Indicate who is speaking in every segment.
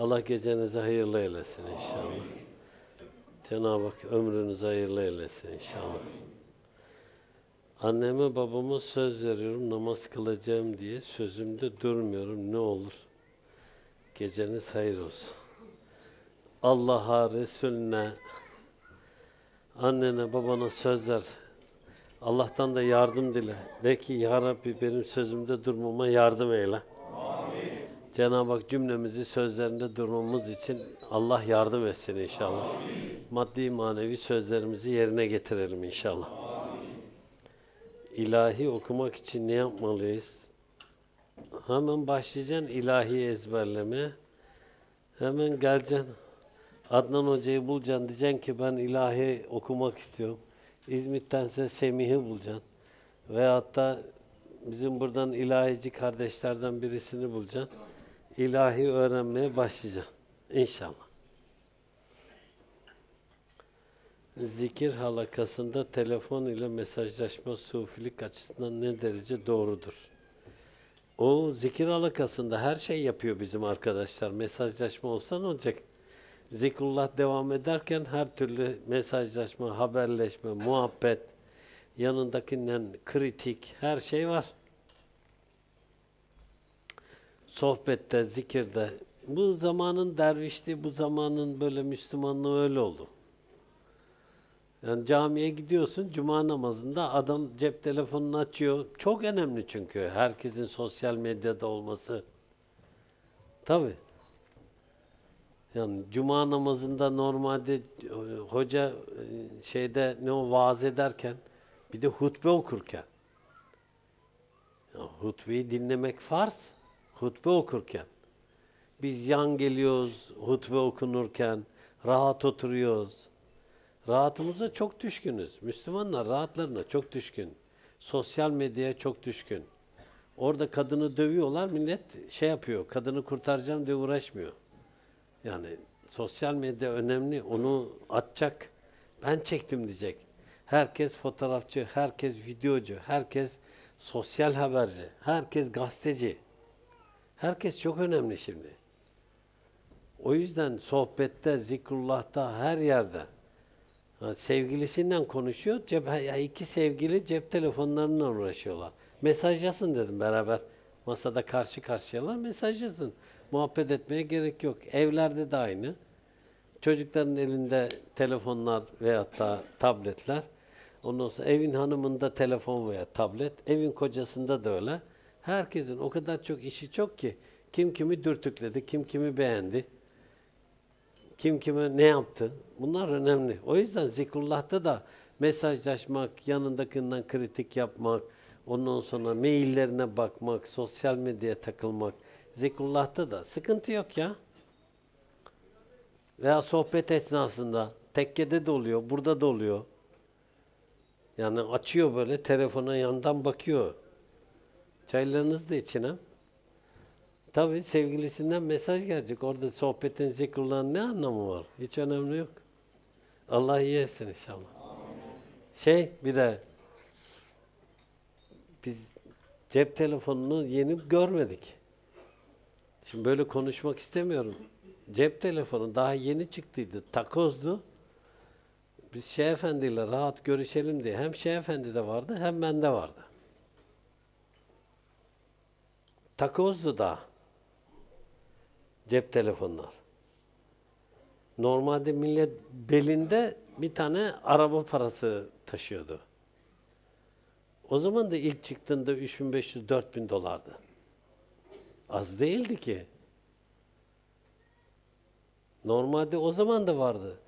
Speaker 1: Allah gecenizi hayırlı eylesin inşallah. Cenab-ı Hak ömrünüzü hayırlı eylesin inşallah. Anneme babama söz veriyorum namaz kılacağım diye sözümde durmuyorum ne olur. Geceniz hayır olsun. Allah'a, Resulüne, annene, babana söz ver. Allah'tan da yardım dile. De ki Ya Rabbi benim sözümde durmama yardım eyle. Cenab-ı Hak cümlemizi sözlerinde durmamız için Allah yardım etsin inşallah. Maddi manevi sözlerimizi yerine getirelim inşallah. İlahi okumak için ne yapmalıyız? Hemen başlayacaksın ilahi ezberlemeye. Hemen geleceksin. Adnan Hoca'yı bulacaksın. Diyeceksin ki ben ilahi okumak istiyorum. İzmit'tense Semih'i bulacaksın. Veyahut da bizim buradan ilahici kardeşlerden birisini bulacaksın. İlahi öğrenmeye başlayacaksın. İnşallah. Zikir halakasında telefon ile mesajlaşma sufilik açısından ne derece doğrudur? O zikir halakasında her şey yapıyor bizim arkadaşlar. Mesajlaşma olsa ne olacak? Zikrullah devam ederken her türlü mesajlaşma, haberleşme, muhabbet, yanındakinden kritik her şey var. Sohbette, zikirde. Bu zamanın dervişliği, bu zamanın böyle Müslümanlığı öyle oldu. Yani camiye gidiyorsun, cuma namazında adam cep telefonunu açıyor. Çok önemli çünkü herkesin sosyal medyada olması. Tabii. Yani cuma namazında normalde e, hoca e, şeyde ne o vaaz ederken bir de hutbe okurken. Ya, hutbeyi dinlemek farz. Hutbe okurken. Biz yan geliyoruz hutbe okunurken, rahat oturuyoruz. Rahatımıza çok düşkünüz. Müslümanlar rahatlarına çok düşkün. Sosyal medyaya çok düşkün. Orada kadını dövüyorlar, millet şey yapıyor, kadını kurtaracağım diye uğraşmıyor. Yani sosyal medya önemli, onu atacak. Ben çektim diyecek. Herkes fotoğrafçı, herkes videocu, herkes sosyal haberci, herkes gazeteci. Herkes çok önemli şimdi. O yüzden sohbette, zikrullah'ta, her yerde sevgilisinden konuşuyor. Cep, ya iki sevgili cep telefonlarından uğraşıyorlar. Mesajlasın dedim beraber. Masada karşı karşıyalar mesajlasın. Muhabbet etmeye gerek yok. Evlerde de aynı. Çocukların elinde telefonlar veyahut da tabletler. Ondan sonra evin hanımında telefon veya tablet. Evin kocasında da öyle. Herkesin o kadar çok işi çok ki kim kimi dürtükledi, kim kimi beğendi, kim kime ne yaptı. Bunlar önemli. O yüzden zikrullah'ta da mesajlaşmak, yanındakinden kritik yapmak, ondan sonra maillerine bakmak, sosyal medyaya takılmak, zikrullah'ta da sıkıntı yok ya. Veya sohbet esnasında tekkede de oluyor, burada da oluyor. Yani açıyor böyle telefona yandan bakıyor. Çaylarınızı da içine. Tabii sevgilisinden mesaj gelecek. Orada sohbetin zikrullahın ne anlamı var? Hiç önemli yok. Allah iyi inşallah. Şey bir de biz cep telefonunu yeni görmedik. Şimdi böyle konuşmak istemiyorum. Cep telefonu daha yeni çıktıydı. Takozdu. Biz Şeyh Efendi'yle rahat görüşelim diye hem Şeyh Efendi'de vardı hem bende vardı. Takozdu daha. Cep telefonlar. Normalde millet belinde bir tane araba parası taşıyordu. O zaman da ilk çıktığında 3500-4000 dolardı. Az değildi ki. Normalde o zaman da vardı.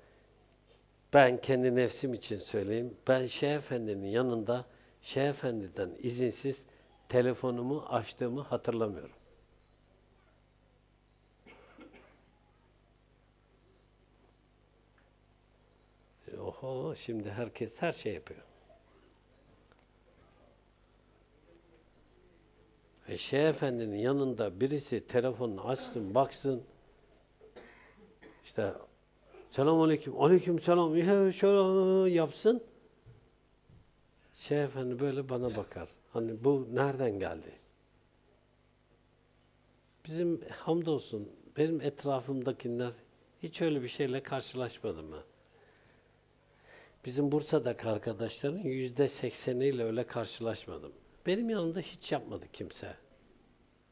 Speaker 1: Ben kendi nefsim için söyleyeyim. Ben Şeyh Efendi'nin yanında Şeyh Efendi'den izinsiz telefonumu açtığımı hatırlamıyorum. Oho şimdi herkes her şey yapıyor. E Şeyh Efendi'nin yanında birisi telefonunu açsın, baksın. İşte selamun aleyküm, aleyküm selam, şöyle yapsın. Şeyh Efendi böyle bana bakar. Hani bu nereden geldi? Bizim hamdolsun benim etrafımdakiler hiç öyle bir şeyle karşılaşmadım ben. Bizim Bursa'daki arkadaşların yüzde sekseniyle öyle karşılaşmadım. Benim yanımda hiç yapmadı kimse.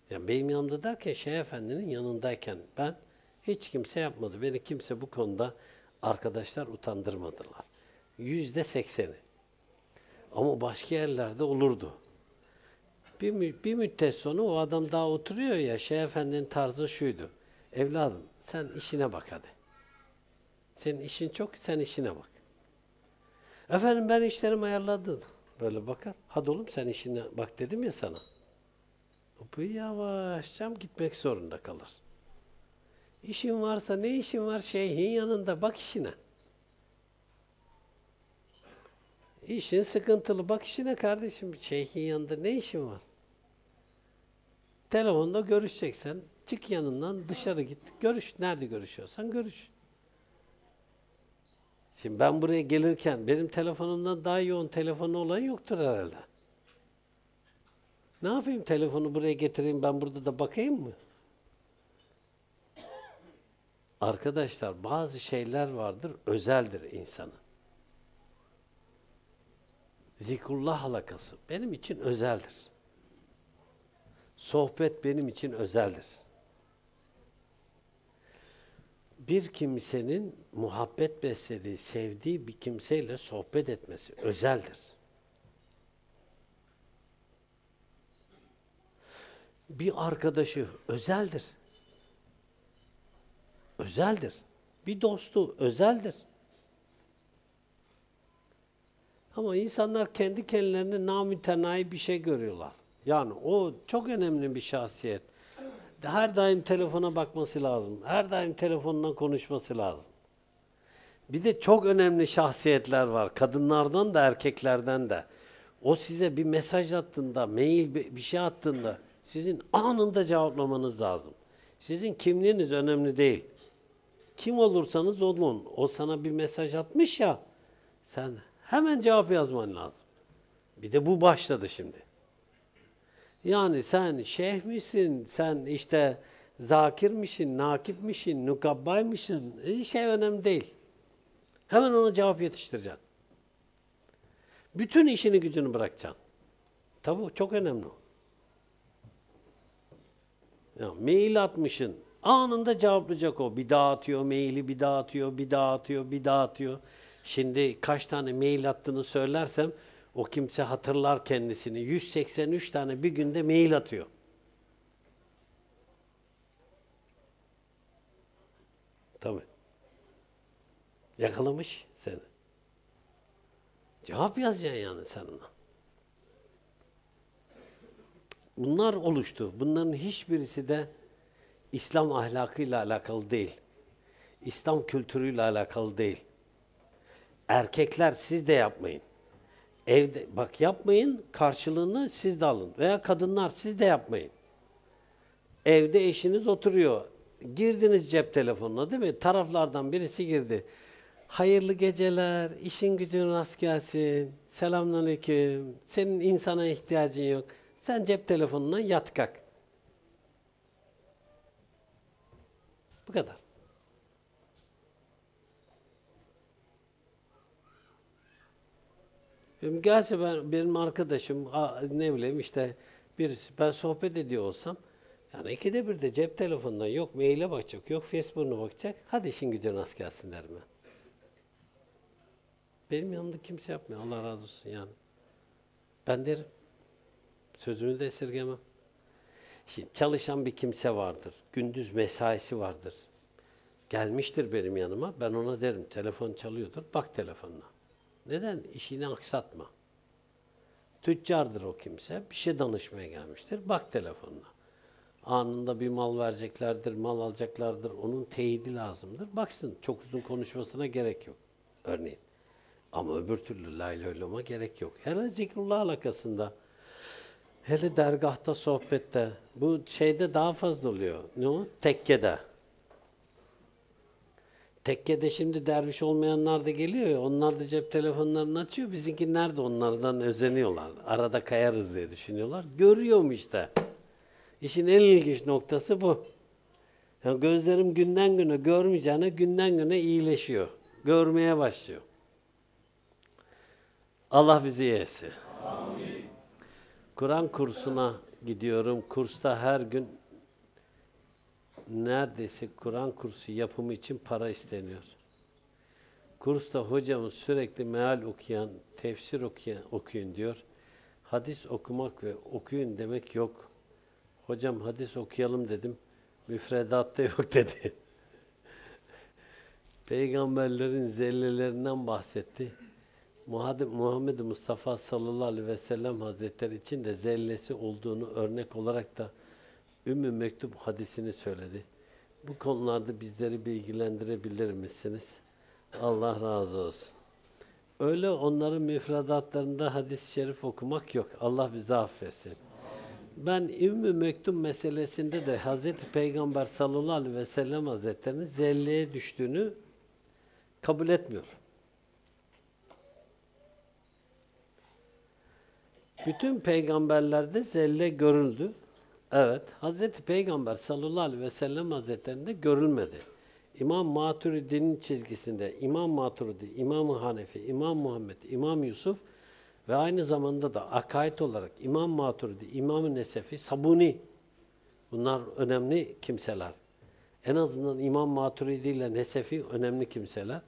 Speaker 1: Yani benim yanımda derken Şeyh Efendi'nin yanındayken ben hiç kimse yapmadı. Beni kimse bu konuda arkadaşlar utandırmadılar. Yüzde sekseni. Ama başka yerlerde olurdu. Bir, mü- bir müddet sonra o adam daha oturuyor ya, Şeyh Efendi'nin tarzı şuydu. Evladım sen işine bak hadi. Senin işin çok, sen işine bak. Efendim ben işlerimi ayarladım. Böyle bakar. Hadi oğlum sen işine bak dedim ya sana. Bu yavaşça gitmek zorunda kalır. İşin varsa ne işin var şeyhin yanında bak işine. İşin sıkıntılı bak işine kardeşim. Şeyhin yanında ne işin var? Telefonda görüşeceksen çık yanından dışarı git. Görüş. Nerede görüşüyorsan görüş. Şimdi ben buraya gelirken benim telefonumdan daha yoğun telefonu olan yoktur herhalde. Ne yapayım telefonu buraya getireyim ben burada da bakayım mı? Arkadaşlar bazı şeyler vardır özeldir insanın. Zikrullah halakası benim için özeldir. Sohbet benim için özeldir. Bir kimsenin muhabbet beslediği, sevdiği bir kimseyle sohbet etmesi özeldir. Bir arkadaşı özeldir. Özeldir. Bir dostu özeldir. Ama insanlar kendi kendilerine namütenayi bir şey görüyorlar. Yani o çok önemli bir şahsiyet. Her daim telefona bakması lazım. Her daim telefonla konuşması lazım. Bir de çok önemli şahsiyetler var. Kadınlardan da erkeklerden de. O size bir mesaj attığında, mail bir şey attığında sizin anında cevaplamanız lazım. Sizin kimliğiniz önemli değil. Kim olursanız olun. O sana bir mesaj atmış ya. Sen hemen cevap yazman lazım. Bir de bu başladı şimdi. Yani sen şeyh misin, sen işte zakir misin, nakip misin, nukabbay mısın? Hiç şey önemli değil. Hemen ona cevap yetiştireceksin. Bütün işini gücünü bırakacaksın. Tabii o çok önemli o. Ya, mail atmışsın. Anında cevaplayacak o. Bir daha atıyor maili, bir daha atıyor, bir daha atıyor, bir daha atıyor. Şimdi kaç tane mail attığını söylersem o kimse hatırlar kendisini. 183 tane bir günde mail atıyor. Tabii. Yakalamış seni. Cevap yazacaksın yani sen ona. Bunlar oluştu. Bunların hiçbirisi de İslam ahlakıyla alakalı değil. İslam kültürüyle alakalı değil. Erkekler siz de yapmayın. Evde bak yapmayın, karşılığını siz de alın. Veya kadınlar siz de yapmayın. Evde eşiniz oturuyor. Girdiniz cep telefonuna değil mi? Taraflardan birisi girdi. Hayırlı geceler, işin gücün rast gelsin. Selamünaleyküm. Senin insana ihtiyacın yok. Sen cep telefonuna yat kalk. Bu kadar. Benim gelse ben, benim arkadaşım ne bileyim işte birisi ben sohbet ediyor olsam yani ikide bir de cep telefonundan yok maile bakacak yok Facebook'una bakacak hadi işin gücün rast gelsin derim ben. Benim yanımda kimse yapmıyor Allah razı olsun yani. Ben derim. Sözümü de esirgemem. Şimdi çalışan bir kimse vardır. Gündüz mesaisi vardır. Gelmiştir benim yanıma. Ben ona derim telefon çalıyordur. Bak telefonuna. Neden? İşini aksatma. Tüccardır o kimse. Bir şey danışmaya gelmiştir. Bak telefonuna. Anında bir mal vereceklerdir, mal alacaklardır. Onun teyidi lazımdır. Baksın çok uzun konuşmasına gerek yok. Örneğin. Ama öbür türlü la ilahe illallah gerek yok. Hele zikrullah alakasında, hele dergahta, sohbette, bu şeyde daha fazla oluyor. Ne o? Tekkede. Tekkede şimdi derviş olmayanlar da geliyor ya, onlar da cep telefonlarını açıyor. Bizimkiler de onlardan özeniyorlar. Arada kayarız diye düşünüyorlar. Görüyor mu işte? İşin en ilginç noktası bu. Yani gözlerim günden güne görmeyeceğine günden güne iyileşiyor. Görmeye başlıyor. Allah bizi yesin. Kur'an kursuna gidiyorum. Kursta her gün neredeyse Kur'an kursu yapımı için para isteniyor. Kursta hocamız sürekli meal okuyan, tefsir okuyan, okuyun diyor. Hadis okumak ve okuyun demek yok. Hocam hadis okuyalım dedim. Müfredatta yok dedi. Peygamberlerin zellelerinden bahsetti. Muhammed Mustafa sallallahu aleyhi ve sellem hazretleri için de zellesi olduğunu örnek olarak da Ümmü Mektup hadisini söyledi. Bu konularda bizleri bilgilendirebilir misiniz? Allah razı olsun. Öyle onların müfredatlarında hadis-i şerif okumak yok. Allah bizi affetsin. Ben Ümmü Mektum meselesinde de Hazreti Peygamber sallallahu aleyhi ve sellem hazretlerinin zelleye düştüğünü kabul etmiyorum. Bütün peygamberlerde zelle görüldü. Evet, Hazreti Peygamber sallallahu aleyhi ve sellem hazretlerinde görülmedi. İmam Maturidi'nin çizgisinde İmam Maturidi, İmam Hanefi, İmam Muhammed, İmam Yusuf ve aynı zamanda da akaid olarak İmam Maturidi, İmam Nesefi, Sabuni bunlar önemli kimseler. En azından İmam Maturidi ile Nesefi önemli kimseler.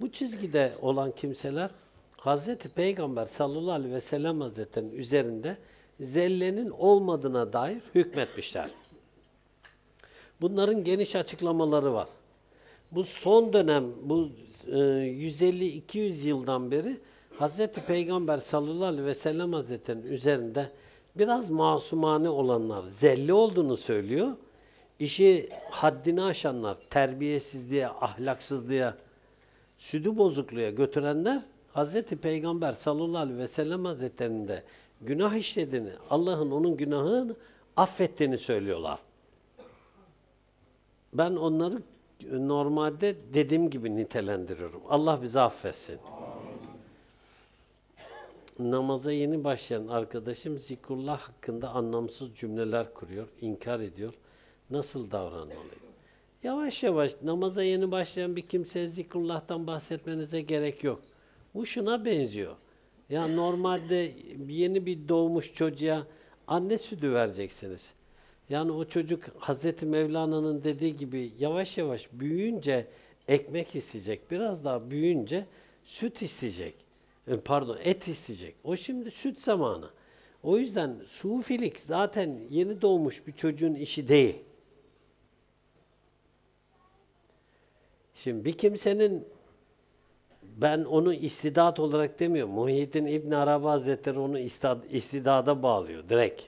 Speaker 1: Bu çizgide olan kimseler Hazreti Peygamber sallallahu aleyhi ve sellem hazretlerinin üzerinde zellenin olmadığına dair hükmetmişler. Bunların geniş açıklamaları var. Bu son dönem, bu e, 150-200 yıldan beri Hazreti Peygamber sallallahu aleyhi ve sellem hazretlerinin üzerinde biraz masumane olanlar, zelli olduğunu söylüyor. İşi haddini aşanlar, terbiyesizliğe, ahlaksızlığa, südü bozukluğa götürenler Hazreti Peygamber sallallahu aleyhi ve sellem hazretlerinde günah işlediğini, Allah'ın onun günahını affettiğini söylüyorlar. Ben onları normalde dediğim gibi nitelendiriyorum. Allah bizi affetsin. Namaza yeni başlayan arkadaşım zikrullah hakkında anlamsız cümleler kuruyor, inkar ediyor. Nasıl davranmalıyım? Yavaş yavaş namaza yeni başlayan bir kimseye zikrullah'tan bahsetmenize gerek yok. Bu şuna benziyor. Ya normalde yeni bir doğmuş çocuğa anne sütü vereceksiniz. Yani o çocuk Hazreti Mevlana'nın dediği gibi yavaş yavaş büyüyünce ekmek isteyecek. Biraz daha büyüyünce süt isteyecek. E, pardon et isteyecek. O şimdi süt zamanı. O yüzden sufilik zaten yeni doğmuş bir çocuğun işi değil. Şimdi bir kimsenin ben onu istidat olarak demiyorum. Muhyiddin İbn Arabi Hazretleri onu istidada bağlıyor direkt.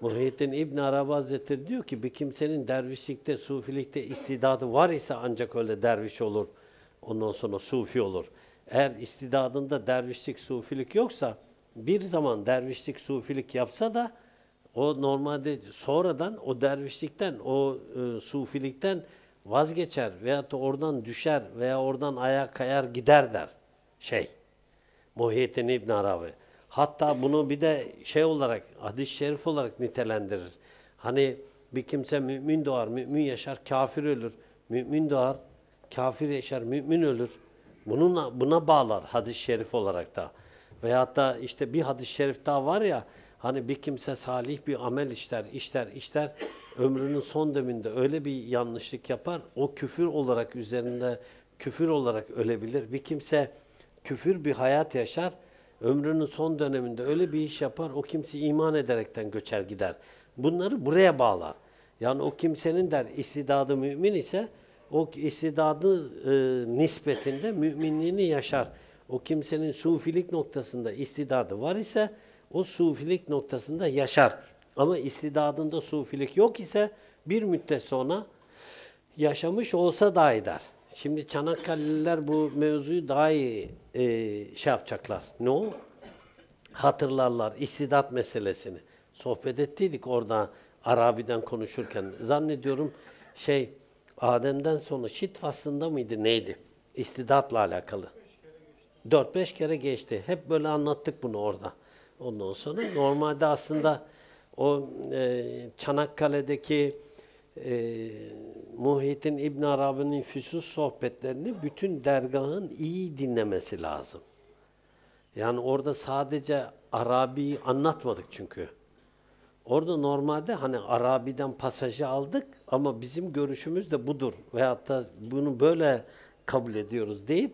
Speaker 1: Muhyiddin İbn Arabi Hazretleri diyor ki bir kimsenin dervişlikte, sufilikte istidadı var ise ancak öyle derviş olur. Ondan sonra sufi olur. Eğer istidadında dervişlik, sufilik yoksa bir zaman dervişlik, sufilik yapsa da o normalde sonradan o dervişlikten, o e, sufilikten vazgeçer veya da oradan düşer veya oradan ayağa kayar gider der şey. Muhyiddin İbn Arabi. Hatta bunu bir de şey olarak, hadis-i şerif olarak nitelendirir. Hani bir kimse mümin doğar, mümin yaşar, kafir ölür. Mümin doğar, kafir yaşar, mümin ölür. Bununla, buna bağlar hadis-i şerif olarak da. Veyahut da işte bir hadis-i şerif daha var ya, hani bir kimse salih bir amel işler, işler, işler, ömrünün son deminde öyle bir yanlışlık yapar, o küfür olarak üzerinde küfür olarak ölebilir. Bir kimse küfür bir hayat yaşar, ömrünün son döneminde öyle bir iş yapar, o kimse iman ederekten göçer gider. Bunları buraya bağlar. Yani o kimsenin der istidadı mümin ise o istidadı e, nispetinde müminliğini yaşar. O kimsenin sufilik noktasında istidadı var ise o sufilik noktasında yaşar. Ama istidadında sufilik yok ise bir müddet sonra yaşamış olsa da eder. Şimdi Çanakkale'liler bu mevzuyu daha iyi e, şey yapacaklar. Ne o? Hatırlarlar istidat meselesini. Sohbet ettiydik orada Arabi'den konuşurken. Zannediyorum şey Adem'den sonra şit faslında mıydı neydi? İstidatla alakalı. 4-5 kere geçti. Hep böyle anlattık bunu orada. Ondan sonra normalde aslında o e, Çanakkale'deki e, Muhyiddin İbn Arabi'nin füsus sohbetlerini bütün dergahın iyi dinlemesi lazım. Yani orada sadece Arabi'yi anlatmadık çünkü. Orada normalde hani Arabi'den pasajı aldık ama bizim görüşümüz de budur. Veyahut da bunu böyle kabul ediyoruz deyip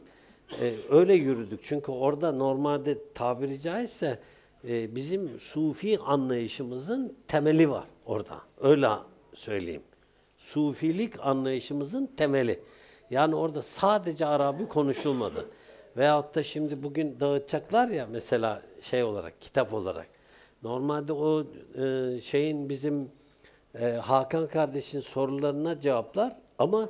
Speaker 1: e, öyle yürüdük. Çünkü orada normalde tabiri caizse e, bizim sufi anlayışımızın temeli var orada. Öyle söyleyeyim. Sufilik anlayışımızın temeli. Yani orada sadece Arabi konuşulmadı. Veyahut da şimdi bugün dağıtacaklar ya mesela şey olarak, kitap olarak. Normalde o e, şeyin bizim e, Hakan kardeşin sorularına cevaplar ama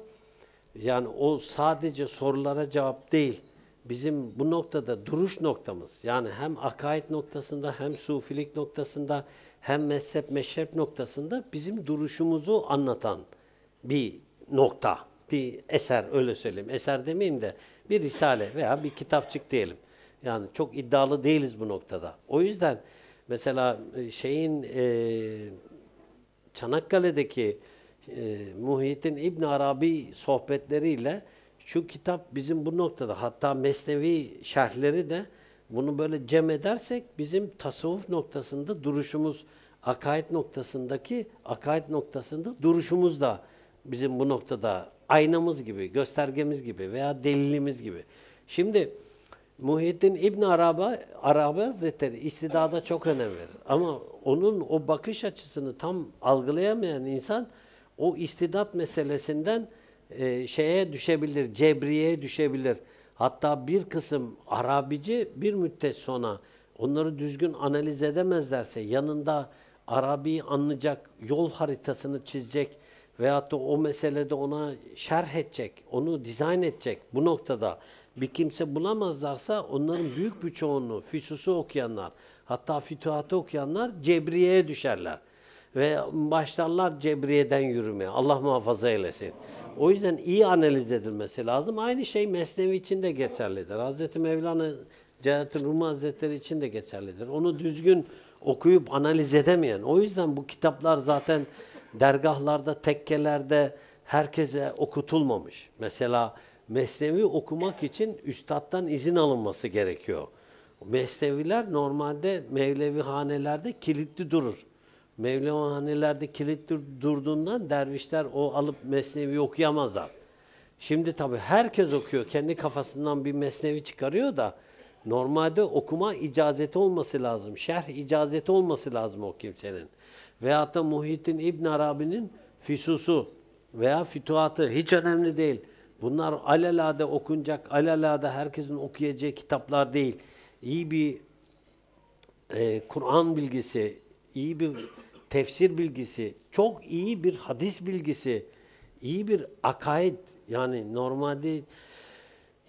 Speaker 1: yani o sadece sorulara cevap değil. Bizim bu noktada duruş noktamız yani hem akaid noktasında hem sufilik noktasında hem mezhep meşrep noktasında bizim duruşumuzu anlatan bir nokta, bir eser öyle söyleyeyim. Eser demeyeyim de bir risale veya bir kitapçık diyelim. Yani çok iddialı değiliz bu noktada. O yüzden mesela e, şeyin e, Çanakkale'deki e, Muhyiddin İbn Arabi sohbetleriyle şu kitap bizim bu noktada hatta Mesnevi şerhleri de bunu böyle cem edersek bizim tasavvuf noktasında duruşumuz akaid noktasındaki akaid noktasında duruşumuz da bizim bu noktada aynamız gibi, göstergemiz gibi veya delilimiz gibi. Şimdi Muhyiddin İbn Arabi, Arabi Hazretleri istidada çok önem verir. Ama onun o bakış açısını tam algılayamayan insan o istidat meselesinden e, şeye düşebilir, cebriye düşebilir. Hatta bir kısım Arabici bir müddet sonra onları düzgün analiz edemezlerse yanında Arabi'yi anlayacak, yol haritasını çizecek veyahut da o meselede ona şerh edecek, onu dizayn edecek bu noktada bir kimse bulamazlarsa onların büyük bir çoğunluğu füsusu okuyanlar hatta fütuhatı okuyanlar cebriyeye düşerler. Ve başlarlar cebriyeden yürümeye. Allah muhafaza eylesin. O yüzden iyi analiz edilmesi lazım. Aynı şey Mesnevi için de geçerlidir. Hazreti Mevlana Celalettin Rumi Hazretleri için de geçerlidir. Onu düzgün okuyup analiz edemeyen. O yüzden bu kitaplar zaten dergahlarda, tekkelerde herkese okutulmamış. Mesela Mesnevi okumak için üstattan izin alınması gerekiyor. Mesneviler normalde Mevlevi hanelerde kilitli durur. Mevlevi hanelerde kilitli durduğundan dervişler o alıp Mesnevi okuyamazlar. Şimdi tabii herkes okuyor. Kendi kafasından bir mesnevi çıkarıyor da normalde okuma icazeti olması lazım. Şerh icazeti olması lazım o kimsenin. Veyahut da Muhyiddin İbn Arabi'nin füsusu veya fütuhatı hiç önemli değil. Bunlar alelade okunacak, alelade herkesin okuyacağı kitaplar değil. İyi bir e, Kur'an bilgisi, iyi bir tefsir bilgisi, çok iyi bir hadis bilgisi, iyi bir akaid yani normalde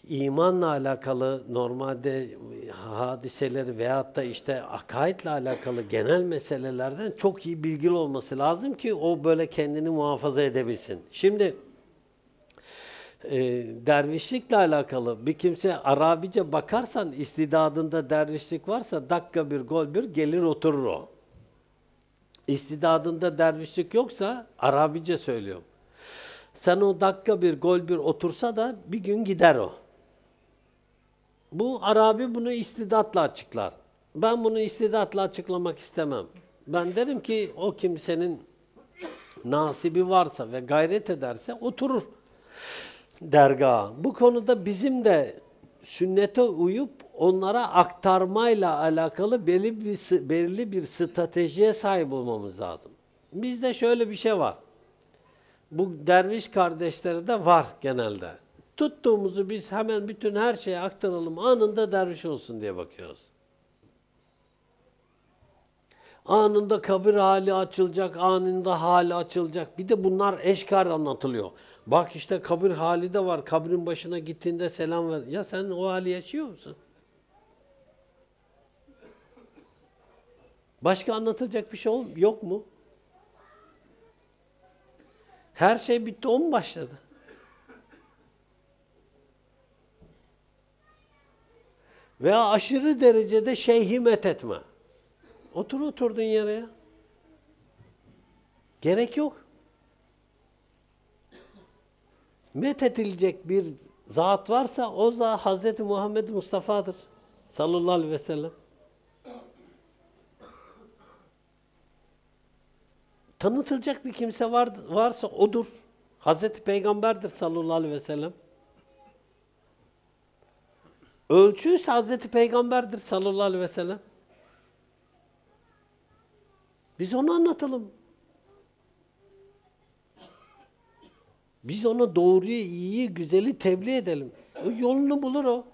Speaker 1: imanla alakalı normalde hadiseleri veyahut da işte akaidle alakalı genel meselelerden çok iyi bilgili olması lazım ki o böyle kendini muhafaza edebilsin. Şimdi e, dervişlikle alakalı bir kimse Arabice bakarsan istidadında dervişlik varsa dakika bir gol bir gelir oturur o. İstidadında dervişlik yoksa Arabice söylüyorum. Sen o dakika bir gol bir otursa da bir gün gider o. Bu Arabi bunu istidatla açıklar. Ben bunu istidatla açıklamak istemem. Ben derim ki o kimsenin nasibi varsa ve gayret ederse oturur dergaha. Bu konuda bizim de sünnete uyup onlara aktarmayla alakalı belli bir, belirli bir stratejiye sahip olmamız lazım. Bizde şöyle bir şey var. Bu derviş kardeşleri de var genelde. Tuttuğumuzu biz hemen bütün her şeye aktaralım, anında derviş olsun diye bakıyoruz. Anında kabir hali açılacak, anında hali açılacak. Bir de bunlar eşkar anlatılıyor. Bak işte kabir hali de var. Kabrin başına gittiğinde selam ver. Ya sen o hali yaşıyor musun? Başka anlatacak bir şey yok mu? Her şey bitti, o mu başladı? Veya aşırı derecede şeyhi methetme. Otur oturdun yere ya. Gerek yok. Methedilecek bir zat varsa o da Hz. Muhammed Mustafa'dır. Sallallahu aleyhi ve sellem. Tanıtılacak bir kimse var, varsa odur. Hazreti Peygamber'dir sallallahu aleyhi ve sellem. Ölçüyse Hazreti Peygamber'dir sallallahu aleyhi ve sellem. Biz onu anlatalım. Biz ona doğruyu, iyiyi, güzeli tebliğ edelim. O yolunu bulur o.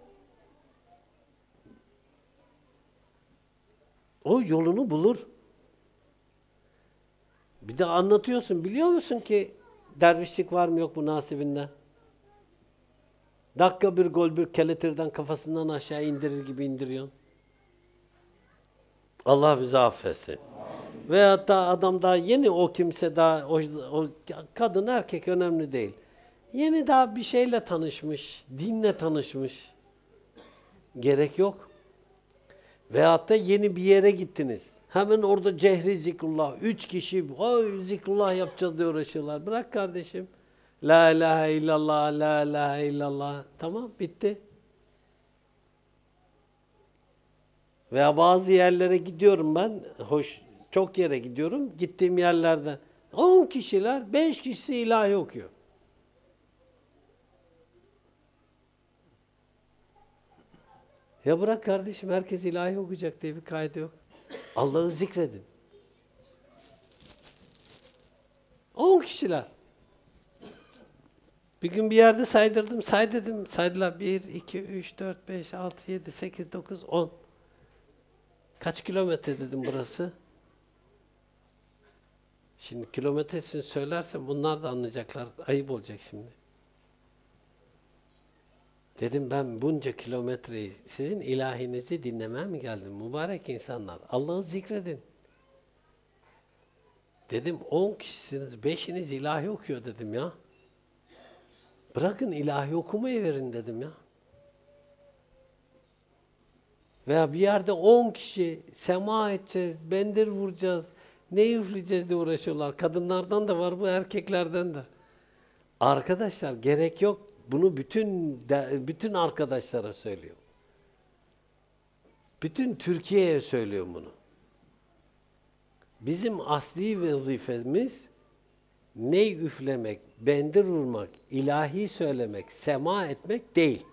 Speaker 1: O yolunu bulur. Bir de anlatıyorsun. Biliyor musun ki dervişlik var mı yok mu nasibinde? Dakika bir gol bir keletirden kafasından aşağı indirir gibi indiriyorsun. Allah bizi affetsin. Ve hatta adam daha yeni o kimse daha o, o kadın erkek önemli değil. Yeni daha bir şeyle tanışmış, dinle tanışmış. Gerek yok. Veyahut da yeni bir yere gittiniz. Hemen orada cehri zikrullah. Üç kişi zikrullah yapacağız diye uğraşıyorlar. Bırak kardeşim. La ilahe illallah, la ilahe illallah. Tamam bitti. Veya bazı yerlere gidiyorum ben. Hoş, çok yere gidiyorum. Gittiğim yerlerde 10 kişiler, 5 kişisi ilahi okuyor. Ya bırak kardeşim herkes ilahi okuyacak diye bir kaydı yok. Allah'ı zikredin. 10 kişiler. Bir gün bir yerde saydırdım. Say dedim. Saydılar. 1, 2, 3, 4, 5, 6, 7, 8, 9, 10. Kaç kilometre dedim burası? Şimdi kilometresini söylersem bunlar da anlayacaklar. Ayıp olacak şimdi. Dedim ben bunca kilometreyi sizin ilahinizi dinlemeye mi geldim? Mübarek insanlar. Allah'ı zikredin. Dedim 10 kişisiniz, 5'iniz ilahi okuyor dedim ya. Bırakın ilahi okumayı verin dedim ya. Veya bir yerde 10 kişi sema edeceğiz, bendir vuracağız, ne üfleyeceğiz diye uğraşıyorlar. Kadınlardan da var bu, erkeklerden de. Arkadaşlar gerek yok. Bunu bütün bütün arkadaşlara söylüyor. Bütün Türkiye'ye söylüyor bunu. Bizim asli vazifemiz ney üflemek, bendir vurmak, ilahi söylemek, sema etmek değil.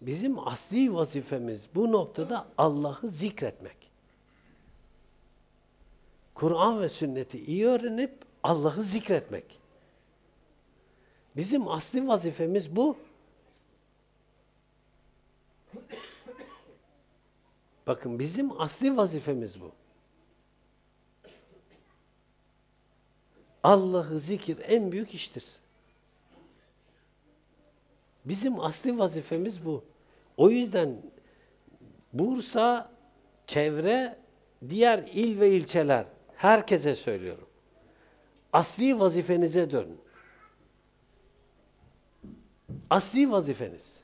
Speaker 1: Bizim asli vazifemiz bu noktada Allah'ı zikretmek. Kur'an ve sünneti iyi öğrenip Allah'ı zikretmek. Bizim asli vazifemiz bu. Bakın bizim asli vazifemiz bu. Allah'ı zikir en büyük iştir. Bizim asli vazifemiz bu. O yüzden Bursa, çevre, diğer il ve ilçeler herkese söylüyorum. Asli vazifenize dönün. Asli vazifeniz.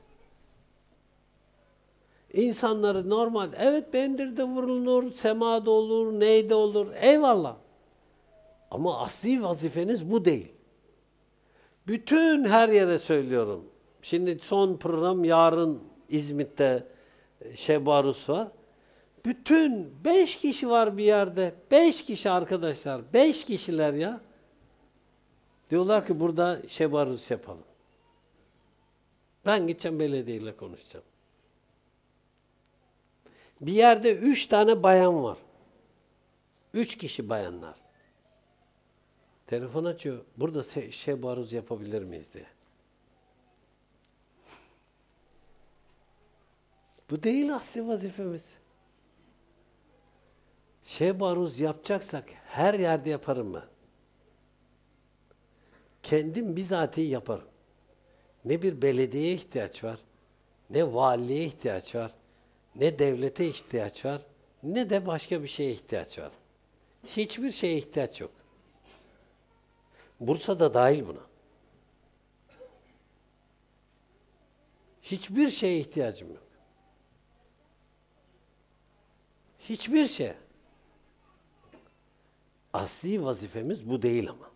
Speaker 1: İnsanları normal, evet bendirde vurulur, semada olur, neyde olur, eyvallah. Ama asli vazifeniz bu değil. Bütün her yere söylüyorum. Şimdi son program yarın İzmit'te Şebarus var. Bütün beş kişi var bir yerde. Beş kişi arkadaşlar. Beş kişiler ya. Diyorlar ki burada Şebarus yapalım. Ben gideceğim belediyeyle konuşacağım. Bir yerde üç tane bayan var. Üç kişi bayanlar. Telefon açıyor. Burada şey baruz yapabilir miyiz diye. Bu değil asli vazifemiz. Şey baruz yapacaksak her yerde yaparım ben. Kendim bizatihi yaparım. Ne bir belediyeye ihtiyaç var, ne valiliğe ihtiyaç var, ne devlete ihtiyaç var, ne de başka bir şeye ihtiyaç var. Hiçbir şeye ihtiyaç yok. Bursa da dahil buna. Hiçbir şeye ihtiyacım yok. Hiçbir şey. Asli vazifemiz bu değil ama.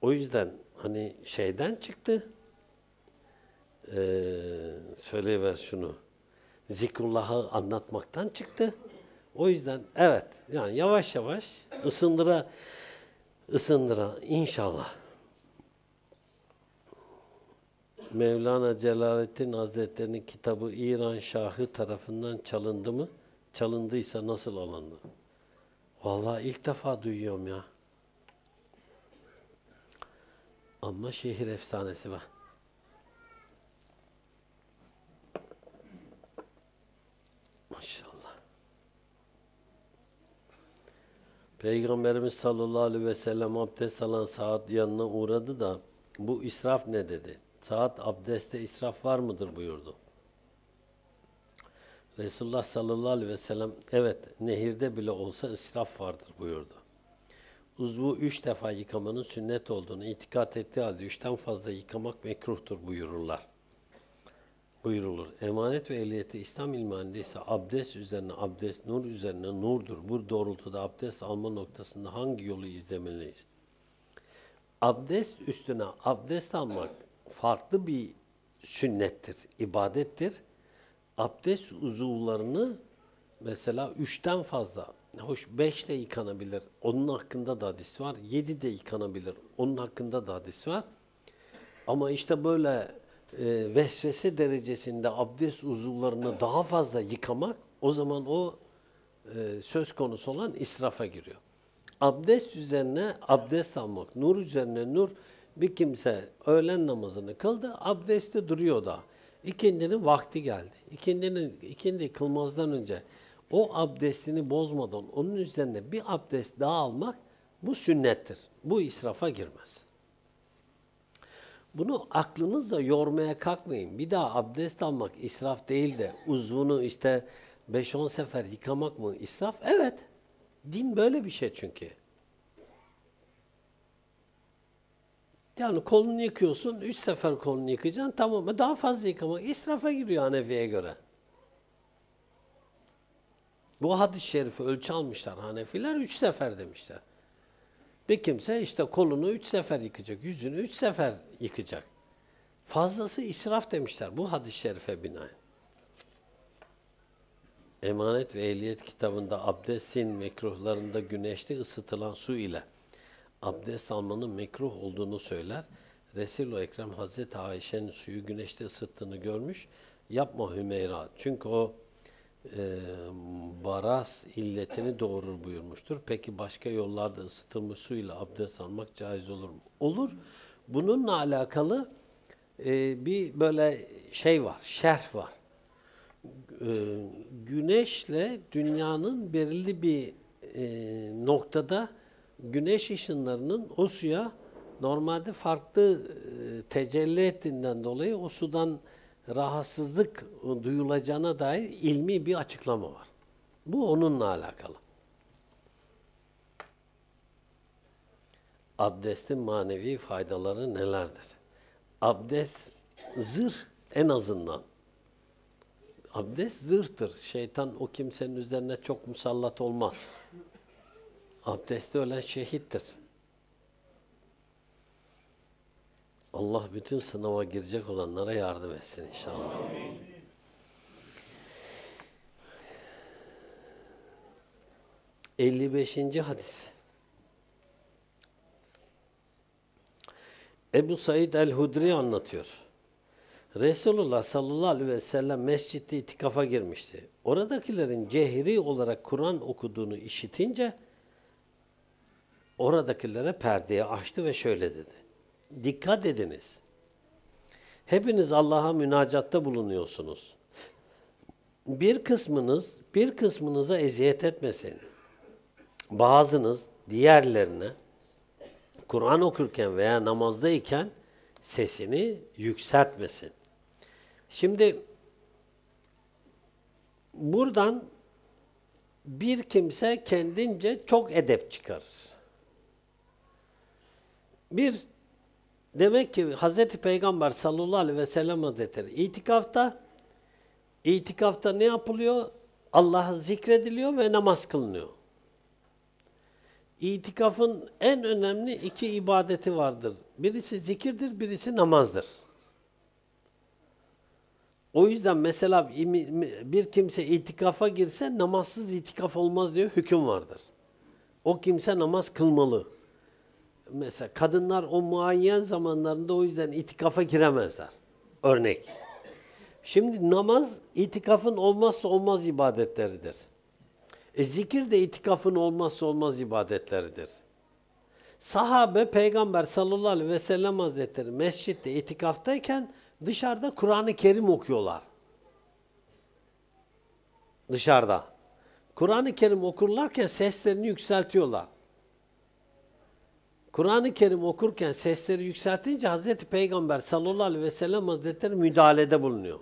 Speaker 1: O yüzden hani şeyden çıktı. Ee, söyleyiver şunu. Zikrullah'ı anlatmaktan çıktı. O yüzden evet yani yavaş yavaş ısındıra ısındıra inşallah. Mevlana Celaleddin Hazretleri'nin kitabı İran Şahı tarafından çalındı mı? Çalındıysa nasıl alındı? Vallahi ilk defa duyuyorum ya. Ama şehir efsanesi var. Maşallah. Peygamberimiz sallallahu aleyhi ve sellem abdest alan saat yanına uğradı da bu israf ne dedi? Saat abdestte israf var mıdır buyurdu. Resulullah sallallahu aleyhi ve sellem evet nehirde bile olsa israf vardır buyurdu. Uzvu üç defa yıkamanın sünnet olduğunu itikat ettiği halde üçten fazla yıkamak mekruhtur buyururlar. Buyurulur. Emanet ve ehliyeti İslam ilminde ise abdest üzerine abdest, nur üzerine nurdur. Bu doğrultuda abdest alma noktasında hangi yolu izlemeliyiz? Abdest üstüne abdest almak farklı bir sünnettir, ibadettir. Abdest uzuvlarını mesela üçten fazla, hoş beş de yıkanabilir. Onun hakkında da hadis var. Yedi de yıkanabilir. Onun hakkında da hadis var. Ama işte böyle e, vesvese derecesinde abdest uzuvlarını daha fazla yıkamak o zaman o e, söz konusu olan israfa giriyor. Abdest üzerine abdest almak, nur üzerine nur bir kimse öğlen namazını kıldı, abdesti duruyor da. İkindinin vakti geldi. İkindinin ikindi kılmazdan önce o abdestini bozmadan onun üzerine bir abdest daha almak bu sünnettir. Bu israfa girmez. Bunu aklınızla yormaya kalkmayın. Bir daha abdest almak israf değil de uzvunu işte 5-10 sefer yıkamak mı israf? Evet. Din böyle bir şey çünkü. Yani kolunu yıkıyorsun, üç sefer kolunu yıkayacaksın, tamam mı? Daha fazla yıkamak israfa giriyor Hanefi'ye göre. Bu hadis-i şerifi ölçü almışlar Hanefiler, üç sefer demişler. Bir kimse işte kolunu üç sefer yıkacak, yüzünü üç sefer yıkacak. Fazlası israf demişler bu hadis-i şerife binaen. Emanet ve Ehliyet kitabında abdestin mekruhlarında güneşte ısıtılan su ile abdest almanın mekruh olduğunu söyler. Resul-i Ekrem Hazreti Ayşe'nin suyu güneşte ısıttığını görmüş. Yapma Hümeyra. Çünkü o e, baras illetini doğurur buyurmuştur. Peki başka yollarda ısıtılmış suyla abdest almak caiz olur mu? Olur. Bununla alakalı e, bir böyle şey var, şerh var. E, güneşle dünyanın belirli bir e, noktada güneş ışınlarının o suya normalde farklı e, tecelli ettiğinden dolayı o sudan rahatsızlık duyulacağına dair ilmi bir açıklama var. Bu onunla alakalı. Abdestin manevi faydaları nelerdir? Abdest zırh en azından. Abdest zırhtır. Şeytan o kimsenin üzerine çok musallat olmaz. Abdestte ölen şehittir. Allah bütün sınava girecek olanlara yardım etsin inşallah. Amin. Elli beşinci hadis. Ebu Said el-Hudri anlatıyor. Resulullah sallallahu aleyhi ve sellem mescitte itikafa girmişti. Oradakilerin cehri olarak Kur'an okuduğunu işitince oradakilere perdeyi açtı ve şöyle dedi. Dikkat ediniz. Hepiniz Allah'a münacatta bulunuyorsunuz. Bir kısmınız bir kısmınıza eziyet etmesin. Bazınız diğerlerine Kur'an okurken veya namazdayken sesini yükseltmesin. Şimdi buradan bir kimse kendince çok edep çıkarır. Bir demek ki Hz. Peygamber sallallahu aleyhi ve sellem Hazretleri itikafta itikafta ne yapılıyor? Allah zikrediliyor ve namaz kılınıyor. İtikafın en önemli iki ibadeti vardır. Birisi zikirdir, birisi namazdır. O yüzden mesela bir kimse itikafa girse namazsız itikaf olmaz diye hüküm vardır. O kimse namaz kılmalı. Mesela kadınlar o muayyen zamanlarında o yüzden itikafa giremezler. Örnek. Şimdi namaz itikafın olmazsa olmaz ibadetleridir. E, zikir de itikafın olmazsa olmaz ibadetleridir. Sahabe Peygamber sallallahu aleyhi ve sellem hazretleri mescitte itikaftayken dışarıda Kur'an-ı Kerim okuyorlar. Dışarıda. Kur'an-ı Kerim okurlarken seslerini yükseltiyorlar. Kur'an-ı Kerim okurken sesleri yükseltince Hazreti Peygamber sallallahu aleyhi ve sellem hazretleri müdahalede bulunuyor.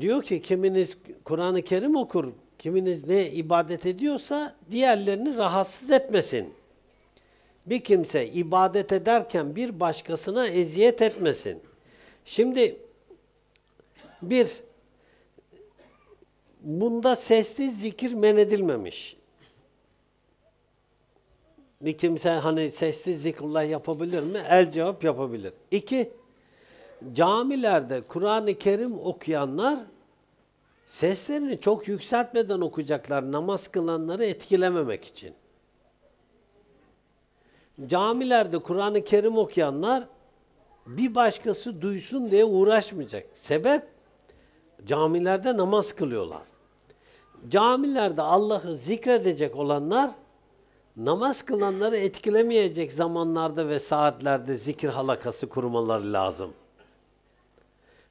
Speaker 1: Diyor ki kiminiz Kur'an-ı Kerim okur, kiminiz ne ibadet ediyorsa diğerlerini rahatsız etmesin. Bir kimse ibadet ederken bir başkasına eziyet etmesin. Şimdi bir, bunda sesli zikir men edilmemiş. Bir kimse hani sessiz zikrullah yapabilir mi? El cevap yapabilir. İki, camilerde Kur'an-ı Kerim okuyanlar seslerini çok yükseltmeden okuyacaklar namaz kılanları etkilememek için. Camilerde Kur'an-ı Kerim okuyanlar bir başkası duysun diye uğraşmayacak. Sebep camilerde namaz kılıyorlar. Camilerde Allah'ı zikredecek olanlar namaz kılanları etkilemeyecek zamanlarda ve saatlerde zikir halakası kurmaları lazım.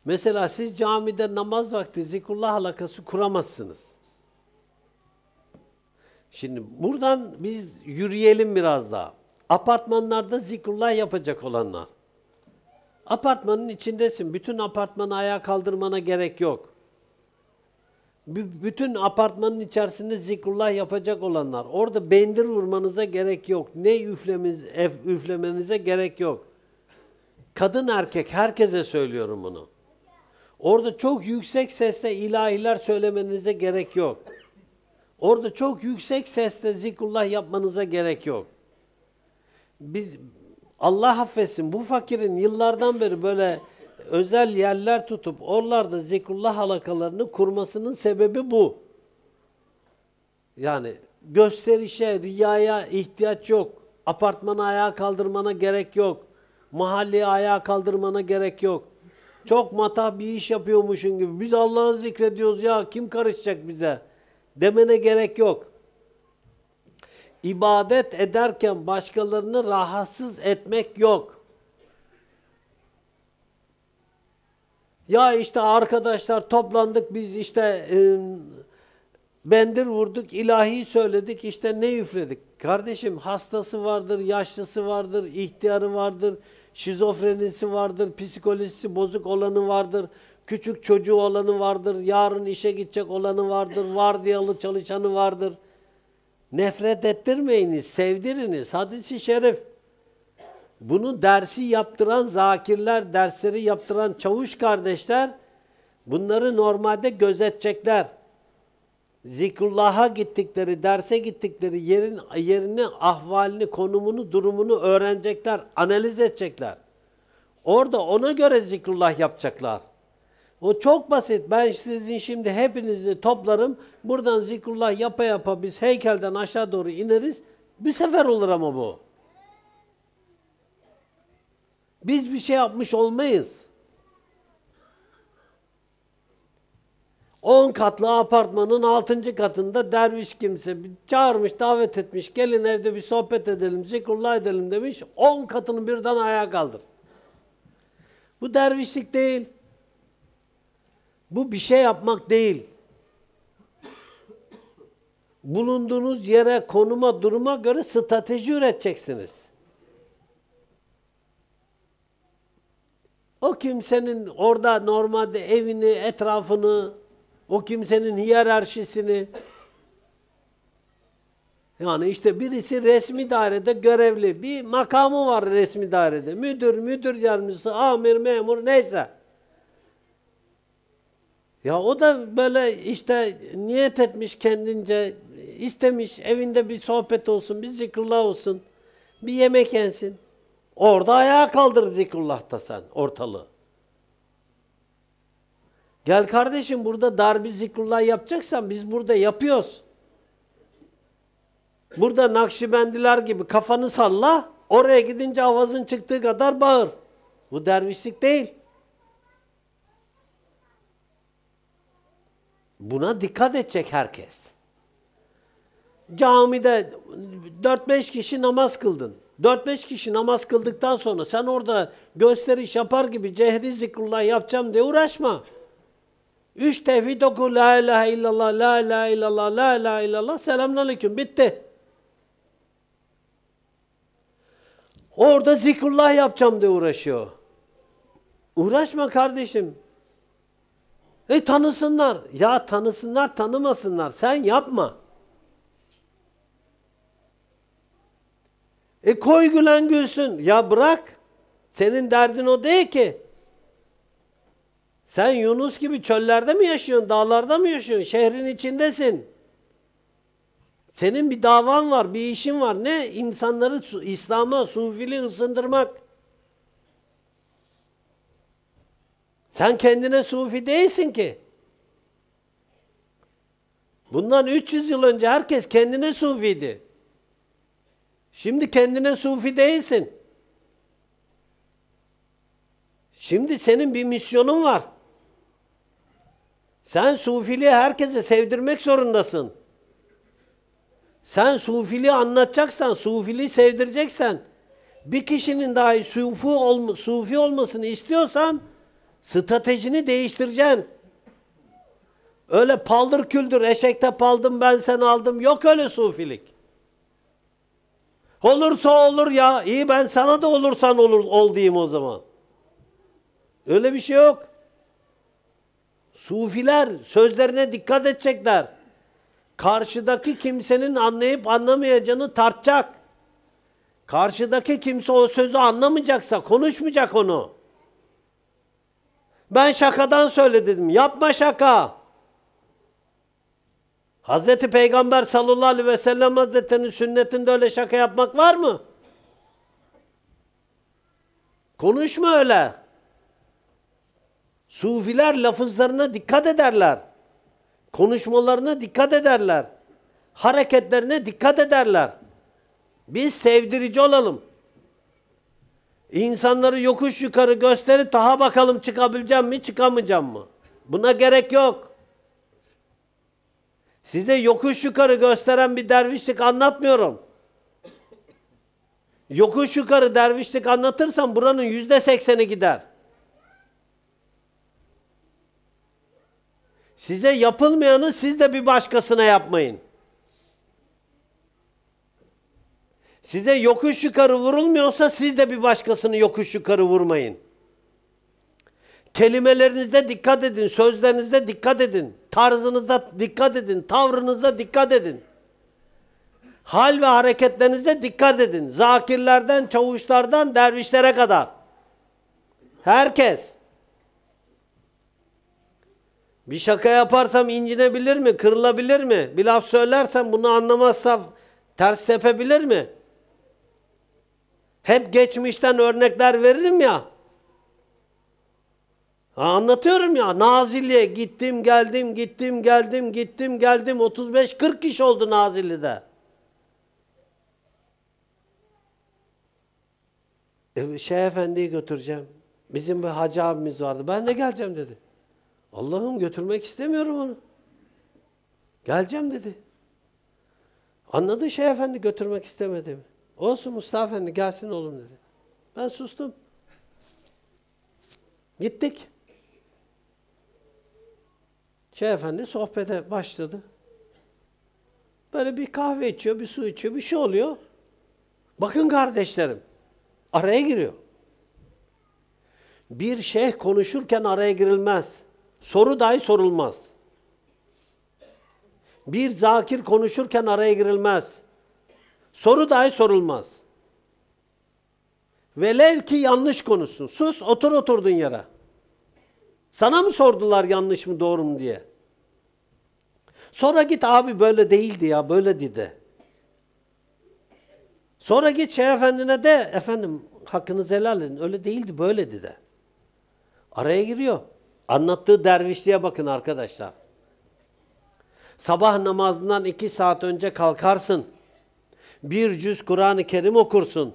Speaker 1: Mesela siz camide namaz vakti zikrullah halakası kuramazsınız. Şimdi buradan biz yürüyelim biraz daha. Apartmanlarda zikrullah yapacak olanlar. Apartmanın içindesin. Bütün apartmanı ayağa kaldırmana gerek yok. Bütün apartmanın içerisinde zikrullah yapacak olanlar. Orada bendir vurmanıza gerek yok. Ne üflemeniz, üflemenize gerek yok. Kadın erkek herkese söylüyorum bunu. Orada çok yüksek sesle ilahiler söylemenize gerek yok. Orada çok yüksek sesle zikrullah yapmanıza gerek yok. Biz Allah affetsin bu fakirin yıllardan beri böyle özel yerler tutup oralarda zikrullah halakalarını kurmasının sebebi bu. Yani gösterişe, riyaya ihtiyaç yok. Apartmanı ayağa kaldırmana gerek yok. Mahalleyi ayağa kaldırmana gerek yok. Çok matah bir iş yapıyormuşun gibi. Biz Allah'ı zikrediyoruz ya kim karışacak bize? Demene gerek yok. İbadet ederken başkalarını rahatsız etmek yok. Ya işte arkadaşlar toplandık biz işte e, bendir vurduk, ilahi söyledik, işte ne üfledik. Kardeşim hastası vardır, yaşlısı vardır, ihtiyarı vardır, şizofrenisi vardır, psikolojisi bozuk olanı vardır, küçük çocuğu olanı vardır, yarın işe gidecek olanı vardır, vardiyalı çalışanı vardır. Nefret ettirmeyiniz, sevdiriniz. Hadisi şerif. Bunu dersi yaptıran zakirler, dersleri yaptıran çavuş kardeşler bunları normalde gözetecekler. Zikrullah'a gittikleri, derse gittikleri yerin yerini, ahvalini, konumunu, durumunu öğrenecekler, analiz edecekler. Orada ona göre zikrullah yapacaklar. O çok basit. Ben sizin şimdi hepinizi toplarım. Buradan zikrullah yapa yapa biz heykelden aşağı doğru ineriz. Bir sefer olur ama bu. Biz bir şey yapmış olmayız. 10 katlı apartmanın 6. katında derviş kimse çağırmış, davet etmiş. Gelin evde bir sohbet edelim, zikrullah edelim demiş. 10 katını birden ayağa kaldır. Bu dervişlik değil. Bu bir şey yapmak değil. Bulunduğunuz yere, konuma, duruma göre strateji üreteceksiniz. O kimsenin orada normalde evini, etrafını, o kimsenin hiyerarşisini yani işte birisi resmi dairede görevli, bir makamı var resmi dairede. Müdür, müdür yardımcısı, amir, memur neyse. Ya o da böyle işte niyet etmiş kendince istemiş evinde bir sohbet olsun, bir zikrullah olsun, bir yemek yensin. Orada ayağa kaldır zikrullah'ta sen ortalığı. Gel kardeşim burada dar bir zikrullah yapacaksan biz burada yapıyoruz. Burada Nakşibendiler gibi kafanı salla, oraya gidince avazın çıktığı kadar bağır. Bu dervişlik değil. Buna dikkat edecek herkes. Camide 4-5 kişi namaz kıldın. 4-5 kişi namaz kıldıktan sonra sen orada gösteriş yapar gibi cehri zikrullah yapacağım diye uğraşma. Üç tevhid oku, la ilahe illallah, la ilahe illallah, la ilahe illallah, selamünaleyküm, bitti. Orada zikrullah yapacağım diye uğraşıyor. Uğraşma kardeşim. E tanısınlar. Ya tanısınlar, tanımasınlar. Sen yapma. E koy gülen gülsün. Ya bırak. Senin derdin o değil ki. Sen Yunus gibi çöllerde mi yaşıyorsun, dağlarda mı yaşıyorsun? Şehrin içindesin. Senin bir davan var, bir işin var. Ne? İnsanları İslam'a, sufili ısındırmak. Sen kendine sufi değilsin ki. Bundan 300 yıl önce herkes kendine sufiydi. Şimdi kendine sufi değilsin. Şimdi senin bir misyonun var. Sen sufiliği herkese sevdirmek zorundasın. Sen sufiliği anlatacaksan, sufiliği sevdireceksen, bir kişinin dahi sufi, olma, sufi olmasını istiyorsan, stratejini değiştireceksin. Öyle paldır küldür, eşekte paldım ben sen aldım, yok öyle sufilik. Olursa olur ya, iyi ben sana da olursan olur, ol diyeyim o zaman. Öyle bir şey yok. Sufiler sözlerine dikkat edecekler. Karşıdaki kimsenin anlayıp anlamayacağını tartacak. Karşıdaki kimse o sözü anlamayacaksa konuşmayacak onu. Ben şakadan söyledim. Yapma şaka. Hazreti Peygamber sallallahu aleyhi ve sellem hazretlerinin sünnetinde öyle şaka yapmak var mı? Konuşma öyle. Sufiler lafızlarına dikkat ederler. Konuşmalarına dikkat ederler. Hareketlerine dikkat ederler. Biz sevdirici olalım. İnsanları yokuş yukarı gösterip daha bakalım çıkabileceğim mi çıkamayacağım mı? Buna gerek yok. Size yokuş yukarı gösteren bir dervişlik anlatmıyorum. Yokuş yukarı dervişlik anlatırsam buranın yüzde sekseni gider. Size yapılmayanı siz de bir başkasına yapmayın. Size yokuş yukarı vurulmuyorsa siz de bir başkasını yokuş yukarı vurmayın. Kelimelerinizde dikkat edin, sözlerinizde dikkat edin, tarzınızda dikkat edin, tavrınızda dikkat edin. Hal ve hareketlerinizde dikkat edin. Zakirlerden, çavuşlardan, dervişlere kadar. Herkes. Bir şaka yaparsam incinebilir mi? Kırılabilir mi? Bir laf söylersem bunu anlamazsam ters tepebilir mi? Hep geçmişten örnekler veririm ya. Anlatıyorum ya. Nazilli'ye gittim, geldim, gittim, geldim, gittim, geldim. 35-40 kişi oldu Nazilli'de. E, Şeyh Efendi'yi götüreceğim. Bizim bir hacı abimiz vardı. Ben de geleceğim dedi. Allah'ım götürmek istemiyorum onu. Geleceğim dedi. Anladı Şeyh Efendi götürmek istemedim. Olsun Mustafa Efendi gelsin oğlum dedi. Ben sustum. Gittik. Şeyh Efendi sohbete başladı. Böyle bir kahve içiyor, bir su içiyor, bir şey oluyor. Bakın kardeşlerim, araya giriyor. Bir şeyh konuşurken araya girilmez. Soru dahi sorulmaz. Bir zakir konuşurken araya girilmez. Soru dahi sorulmaz. Velev ki yanlış konuşsun. Sus, otur oturdun yere. Sana mı sordular yanlış mı doğru mu diye? Sonra git abi böyle değildi ya böyle dedi. Sonra git Şeyh Efendi'ne de efendim hakkınızı helal edin öyle değildi böyledi de. Araya giriyor. Anlattığı dervişliğe bakın arkadaşlar. Sabah namazından iki saat önce kalkarsın. Bir cüz Kur'an-ı Kerim okursun.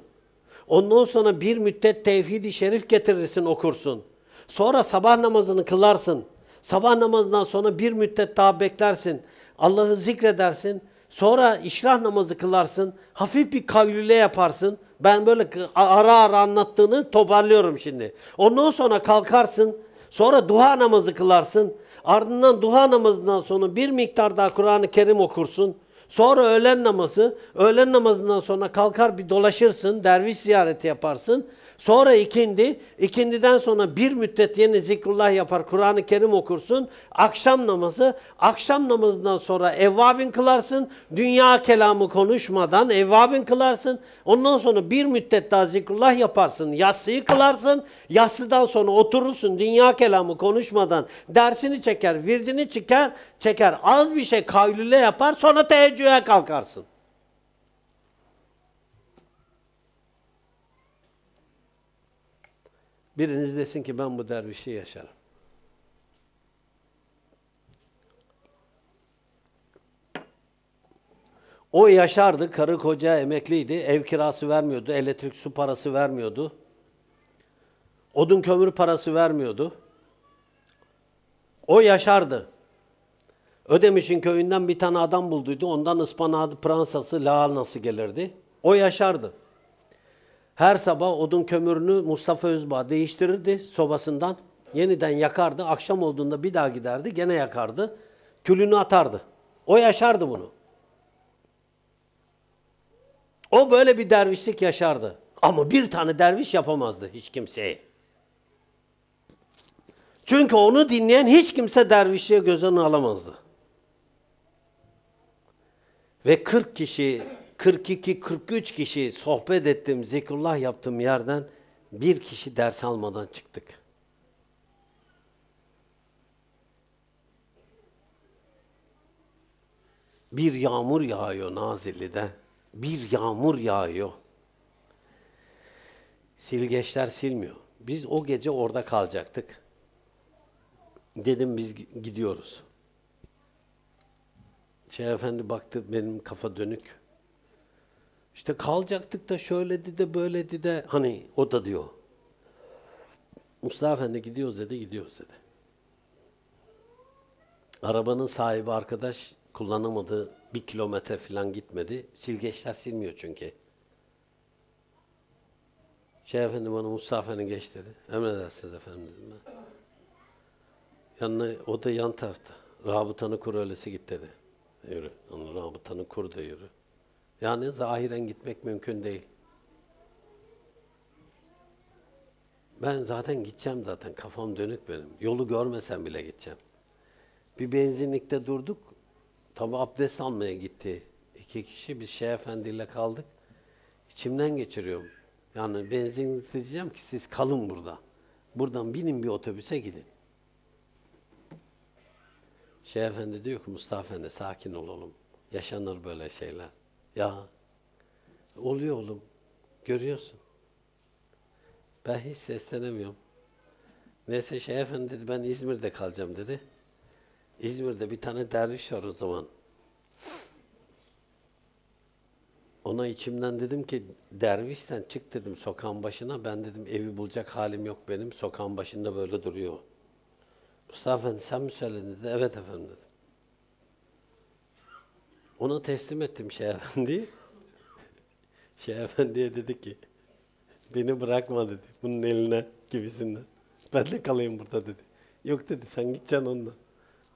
Speaker 1: Ondan sonra bir müddet tevhid-i şerif getirirsin okursun. Sonra sabah namazını kılarsın. Sabah namazından sonra bir müddet daha beklersin. Allah'ı zikredersin. Sonra işrah namazı kılarsın. Hafif bir kaylüle yaparsın. Ben böyle ara ara anlattığını toparlıyorum şimdi. Ondan sonra kalkarsın. Sonra duha namazı kılarsın. Ardından duha namazından sonra bir miktar daha Kur'an-ı Kerim okursun. Sonra öğlen namazı, öğlen namazından sonra kalkar bir dolaşırsın, derviş ziyareti yaparsın. Sonra ikindi, ikindiden sonra bir müddet yine zikrullah yapar, Kur'an-ı Kerim okursun. Akşam namazı, akşam namazından sonra evvabin kılarsın. Dünya kelamı konuşmadan evvabin kılarsın. Ondan sonra bir müddet daha zikrullah yaparsın, yatsıyı kılarsın. Yatsıdan sonra oturursun, dünya kelamı konuşmadan dersini çeker, virdini çeker, çeker. Az bir şey kaylüle yapar, sonra teheccüde kalkarsın. Biriniz desin ki ben bu dervişi yaşarım. O yaşardı, karı koca emekliydi, ev kirası vermiyordu, elektrik su parası vermiyordu. Odun kömür parası vermiyordu. O yaşardı. Ödemiş'in köyünden bir tane adam bulduydu. Ondan ıspanağı, pransası, lahanası gelirdi. O yaşardı. Her sabah odun kömürünü Mustafa Özbağ değiştirirdi sobasından. Yeniden yakardı. Akşam olduğunda bir daha giderdi. Gene yakardı. Külünü atardı. O yaşardı bunu. O böyle bir dervişlik yaşardı. Ama bir tane derviş yapamazdı hiç kimseye. Çünkü onu dinleyen hiç kimse dervişliğe göz alamazdı. Ve 40 kişi 42-43 kişi sohbet ettim, zikrullah yaptığım yerden bir kişi ders almadan çıktık. Bir yağmur yağıyor Nazilli'de. Bir yağmur yağıyor. Silgeçler silmiyor. Biz o gece orada kalacaktık. Dedim biz gidiyoruz. Şeyh Efendi baktı benim kafa dönük. İşte kalacaktık da şöyledi de böyledi de hani o da diyor. Mustafa Efendi gidiyoruz dedi, gidiyoruz dedi. Arabanın sahibi arkadaş kullanamadı, bir kilometre falan gitmedi. Silgeçler silmiyor çünkü. Şey efendi bana Mustafa Efendi geç dedi. Emredersiniz efendim dedim ben. Yanına, o da yan tarafta. Rabıtanı kur öylesi git dedi. Yürü. Onu rabıtanı kur da yürü. Yani zahiren gitmek mümkün değil. Ben zaten gideceğim zaten. Kafam dönük benim. Yolu görmesem bile gideceğim. Bir benzinlikte durduk. Tabi abdest almaya gitti. iki kişi. Biz Şeyh Efendi ile kaldık. İçimden geçiriyorum. Yani benzinlikte diyeceğim ki siz kalın burada. Buradan binin bir otobüse gidin. Şeyh Efendi diyor ki Mustafa Efendi sakin olalım. Yaşanır böyle şeyler. Ya oluyor oğlum. Görüyorsun. Ben hiç seslenemiyorum. Neyse şey efendi dedi ben İzmir'de kalacağım dedi. İzmir'de bir tane derviş var o zaman. Ona içimden dedim ki dervişsen çık dedim sokağın başına. Ben dedim evi bulacak halim yok benim. Sokağın başında böyle duruyor. Mustafa Efendi sen mi söyledin dedi. Evet efendim dedim. Ona teslim ettim Şeyh Efendi'yi. Şeyh Efendi'ye dedi ki, beni bırakma dedi, bunun eline gibisinden. Ben de kalayım burada dedi. Yok dedi, sen gideceksin onunla.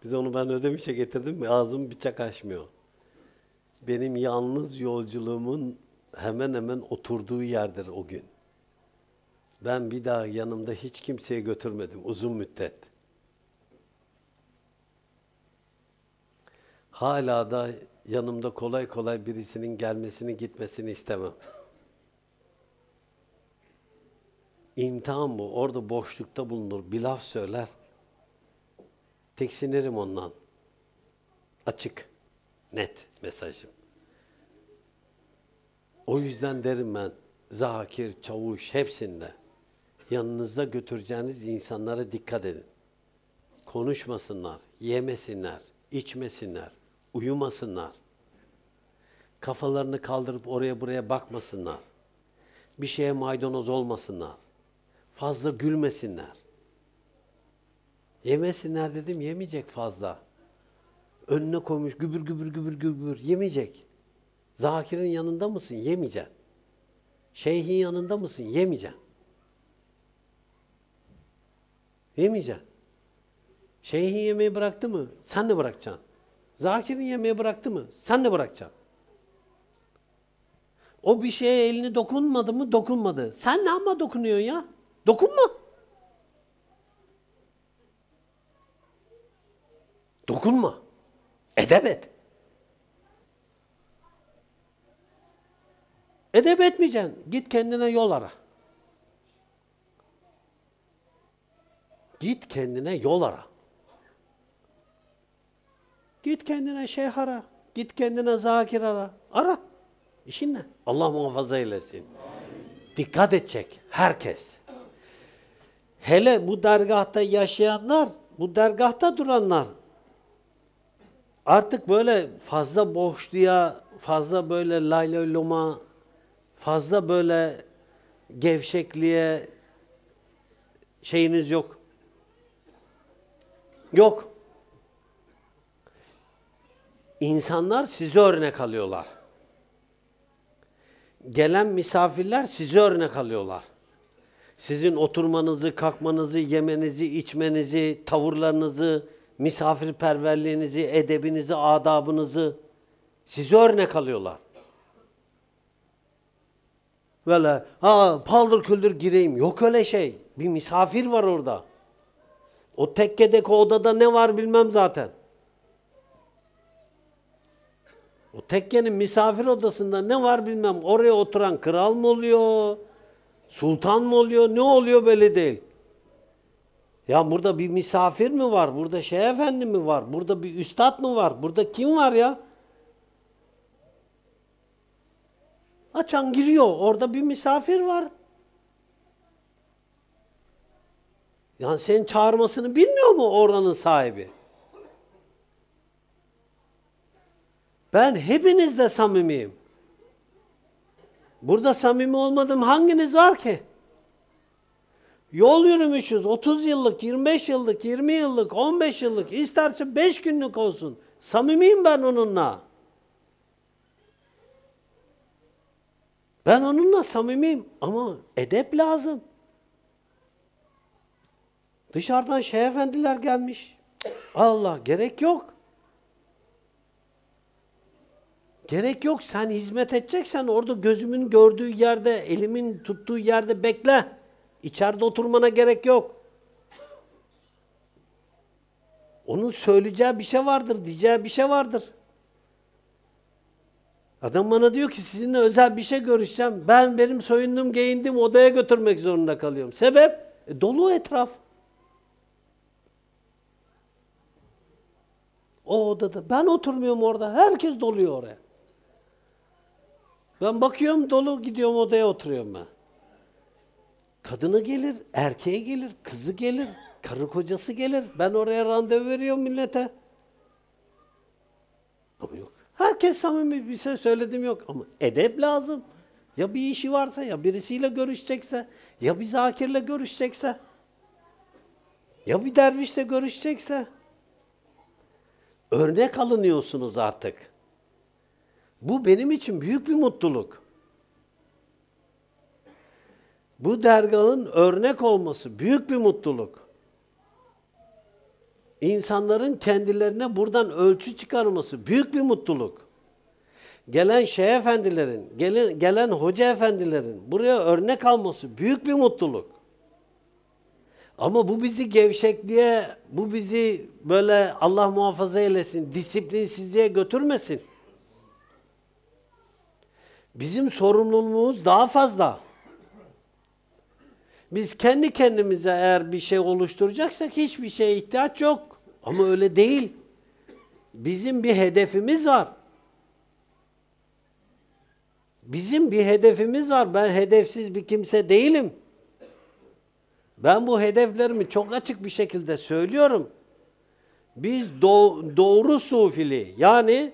Speaker 1: Biz onu ben ödemişe getirdim mi ağzım bıçak açmıyor. Benim yalnız yolculuğumun hemen hemen oturduğu yerdir o gün. Ben bir daha yanımda hiç kimseye götürmedim uzun müddet. Hala da yanımda kolay kolay birisinin gelmesini gitmesini istemem. İmtihan bu. Orada boşlukta bulunur. Bir laf söyler. Tiksinirim ondan. Açık, net mesajım. O yüzden derim ben Zakir, Çavuş hepsinde yanınızda götüreceğiniz insanlara dikkat edin. Konuşmasınlar, yemesinler, içmesinler, uyumasınlar. Kafalarını kaldırıp oraya buraya bakmasınlar. Bir şeye maydanoz olmasınlar. Fazla gülmesinler. Yemesinler dedim, yemeyecek fazla. Önüne koymuş gübür gübür gübür gübür yemeyecek. Zakir'in yanında mısın? Yemeyeceksin. Şeyhin yanında mısın? Yemeyeceksin. Yemeyeceksin. Şeyhin yemeği bıraktı mı? Sen de bırakacaksın. Zakir'in yemeği bıraktı mı? Sen de bırakacaksın. O bir şeye elini dokunmadı mı? Dokunmadı. Sen ne ama dokunuyorsun ya? Dokunma. Dokunma. Edep et. Edep etmeyeceksin. Git kendine yol ara. Git kendine yol ara. Git kendine şeyh ara. Git kendine zakir ara. Ara. İşin ne? Allah muhafaza eylesin. Dikkat edecek herkes. Hele bu dergahta yaşayanlar, bu dergahta duranlar artık böyle fazla boşluğa, fazla böyle laylayloma, fazla böyle gevşekliğe şeyiniz yok. Yok. İnsanlar sizi örnek alıyorlar. Gelen misafirler sizi örnek alıyorlar. Sizin oturmanızı, kalkmanızı, yemenizi, içmenizi, tavırlarınızı, misafirperverliğinizi, edebinizi, adabınızı sizi örnek alıyorlar. Böyle ha paldır küldür gireyim. Yok öyle şey. Bir misafir var orada. O tekkedeki odada ne var bilmem zaten. O tekkenin misafir odasında ne var bilmem. Oraya oturan kral mı oluyor? Sultan mı oluyor? Ne oluyor belli değil. Ya burada bir misafir mi var? Burada şey efendi mi var? Burada bir üstad mı var? Burada kim var ya? Açan giriyor. Orada bir misafir var. Yani senin çağırmasını bilmiyor mu oranın sahibi? Ben hepinizle samimiyim. Burada samimi olmadığım hanginiz var ki? Yol yürümüşüz 30 yıllık, 25 yıllık, 20 yıllık, 15 yıllık, isterse 5 günlük olsun. Samimiyim ben onunla. Ben onunla samimiyim ama edep lazım. Dışarıdan şeyh efendiler gelmiş. Allah gerek yok. Gerek yok. Sen hizmet edeceksen orada gözümün gördüğü yerde, elimin tuttuğu yerde bekle. İçeride oturmana gerek yok. Onun söyleyeceği bir şey vardır, diyeceği bir şey vardır. Adam bana diyor ki sizinle özel bir şey görüşeceğim. Ben benim soyundum, giyindim odaya götürmek zorunda kalıyorum. Sebep? E, dolu etraf. O odada. Ben oturmuyorum orada. Herkes doluyor oraya. Ben bakıyorum dolu gidiyorum odaya oturuyorum ben. Kadını gelir, erkeğe gelir, kızı gelir, karı kocası gelir. Ben oraya randevu veriyorum millete. Ama yok. Herkes samimi bir şey söyledim yok. Ama edep lazım. Ya bir işi varsa, ya birisiyle görüşecekse, ya bir zakirle görüşecekse, ya bir dervişle görüşecekse. Örnek alınıyorsunuz artık. Bu benim için büyük bir mutluluk. Bu dergahın örnek olması büyük bir mutluluk. İnsanların kendilerine buradan ölçü çıkarması büyük bir mutluluk. Gelen şeyh efendilerin, gelen, gelen hoca efendilerin buraya örnek alması büyük bir mutluluk. Ama bu bizi gevşekliğe, bu bizi böyle Allah muhafaza eylesin, disiplinsizliğe götürmesin. Bizim sorumluluğumuz daha fazla. Biz kendi kendimize eğer bir şey oluşturacaksak hiçbir şeye ihtiyaç yok. Ama öyle değil. Bizim bir hedefimiz var. Bizim bir hedefimiz var. Ben hedefsiz bir kimse değilim. Ben bu hedeflerimi çok açık bir şekilde söylüyorum. Biz do- doğru sufili yani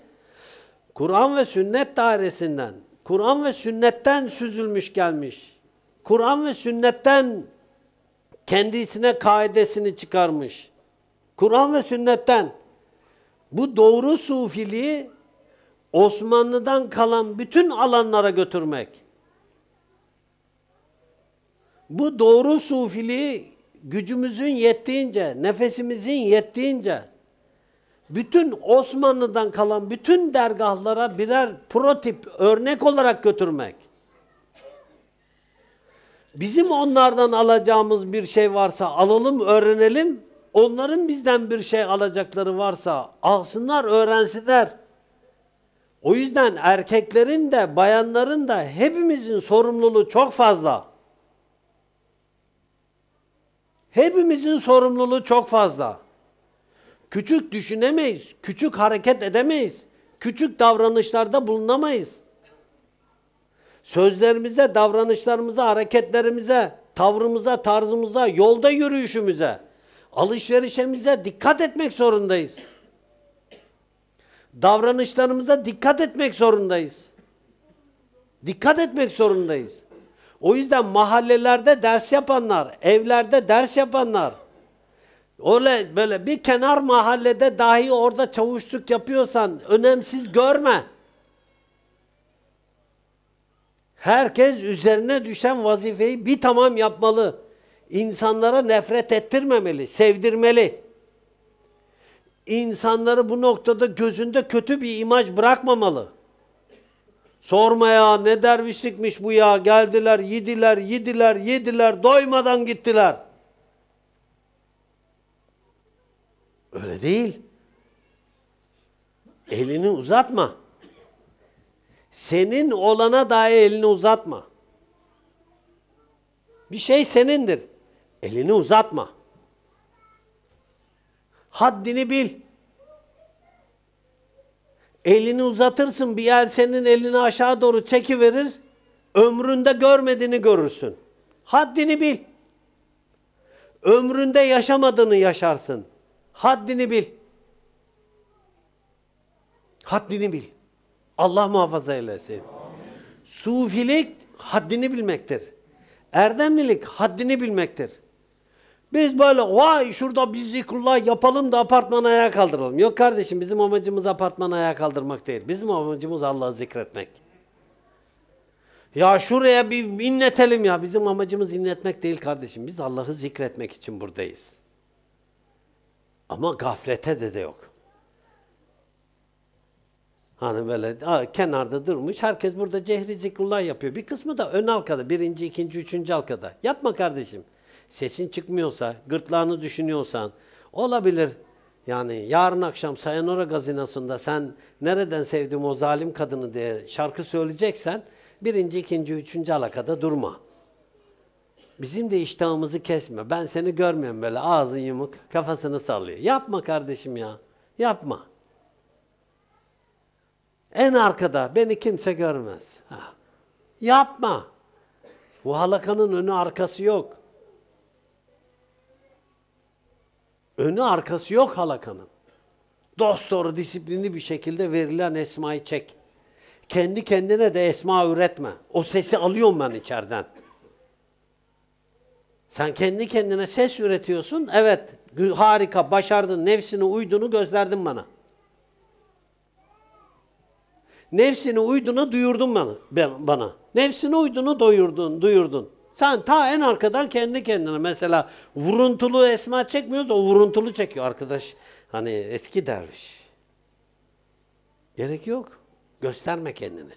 Speaker 1: Kur'an ve sünnet dairesinden, Kur'an ve sünnetten süzülmüş gelmiş. Kur'an ve sünnetten kendisine kaidesini çıkarmış. Kur'an ve sünnetten bu doğru sufiliği Osmanlı'dan kalan bütün alanlara götürmek. Bu doğru sufiliği gücümüzün yettiğince, nefesimizin yettiğince bütün Osmanlı'dan kalan bütün dergahlara birer protip, örnek olarak götürmek. Bizim onlardan alacağımız bir şey varsa alalım, öğrenelim. Onların bizden bir şey alacakları varsa alsınlar, öğrensinler. O yüzden erkeklerin de bayanların da hepimizin sorumluluğu çok fazla. Hepimizin sorumluluğu çok fazla. Küçük düşünemeyiz, küçük hareket edemeyiz, küçük davranışlarda bulunamayız. Sözlerimize, davranışlarımıza, hareketlerimize, tavrımıza, tarzımıza, yolda yürüyüşümüze, alışverişimize dikkat etmek zorundayız. Davranışlarımıza dikkat etmek zorundayız. Dikkat etmek zorundayız. O yüzden mahallelerde ders yapanlar, evlerde ders yapanlar, öyle böyle bir kenar mahallede dahi orada çavuşluk yapıyorsan önemsiz görme. Herkes üzerine düşen vazifeyi bir tamam yapmalı. İnsanlara nefret ettirmemeli, sevdirmeli. İnsanları bu noktada gözünde kötü bir imaj bırakmamalı. Sorma ya ne dervişlikmiş bu ya. Geldiler, yediler, yediler, yediler, doymadan gittiler. Öyle değil. Elini uzatma. Senin olana dahi elini uzatma. Bir şey senindir. Elini uzatma. Haddini bil. Elini uzatırsın bir el senin elini aşağı doğru çekiverir. Ömründe görmediğini görürsün. Haddini bil. Ömründe yaşamadığını yaşarsın. Haddini bil. Haddini bil. Allah muhafaza eylesin. Sufilik haddini bilmektir. Erdemlilik haddini bilmektir. Biz böyle vay şurada biz zikrullah yapalım da apartmanı ayağa kaldıralım. Yok kardeşim bizim amacımız apartmanı ayağa kaldırmak değil. Bizim amacımız Allah'ı zikretmek. Ya şuraya bir inletelim ya. Bizim amacımız inletmek değil kardeşim. Biz Allah'ı zikretmek için buradayız. Ama gaflete de de yok. Hani böyle kenarda durmuş. Herkes burada cehri zikrullah yapıyor. Bir kısmı da ön halkada. Birinci, ikinci, üçüncü halkada. Yapma kardeşim. Sesin çıkmıyorsa, gırtlağını düşünüyorsan olabilir. Yani yarın akşam Sayanora gazinasında sen nereden sevdim o zalim kadını diye şarkı söyleyeceksen birinci, ikinci, üçüncü halakada durma. Bizim de iştahımızı kesme. Ben seni görmüyorum böyle ağzın yumuk, kafasını sallıyor. Yapma kardeşim ya. Yapma. En arkada beni kimse görmez. Ha. Yapma. Bu halakanın önü arkası yok. Önü arkası yok halakanın. Dost doğru disiplinli bir şekilde verilen esmayı çek. Kendi kendine de esma üretme. O sesi alıyorum ben içeriden. Sen kendi kendine ses üretiyorsun. Evet, harika, başardın, nefsine uydunu gösterdin bana. Nefsine uydunu duyurdun bana. bana. Nefsine uydunu doyurdun, duyurdun. Sen ta en arkadan kendi kendine mesela vuruntulu esma çekmiyoruz o vuruntulu çekiyor arkadaş. Hani eski derviş. Gerek yok. Gösterme kendini.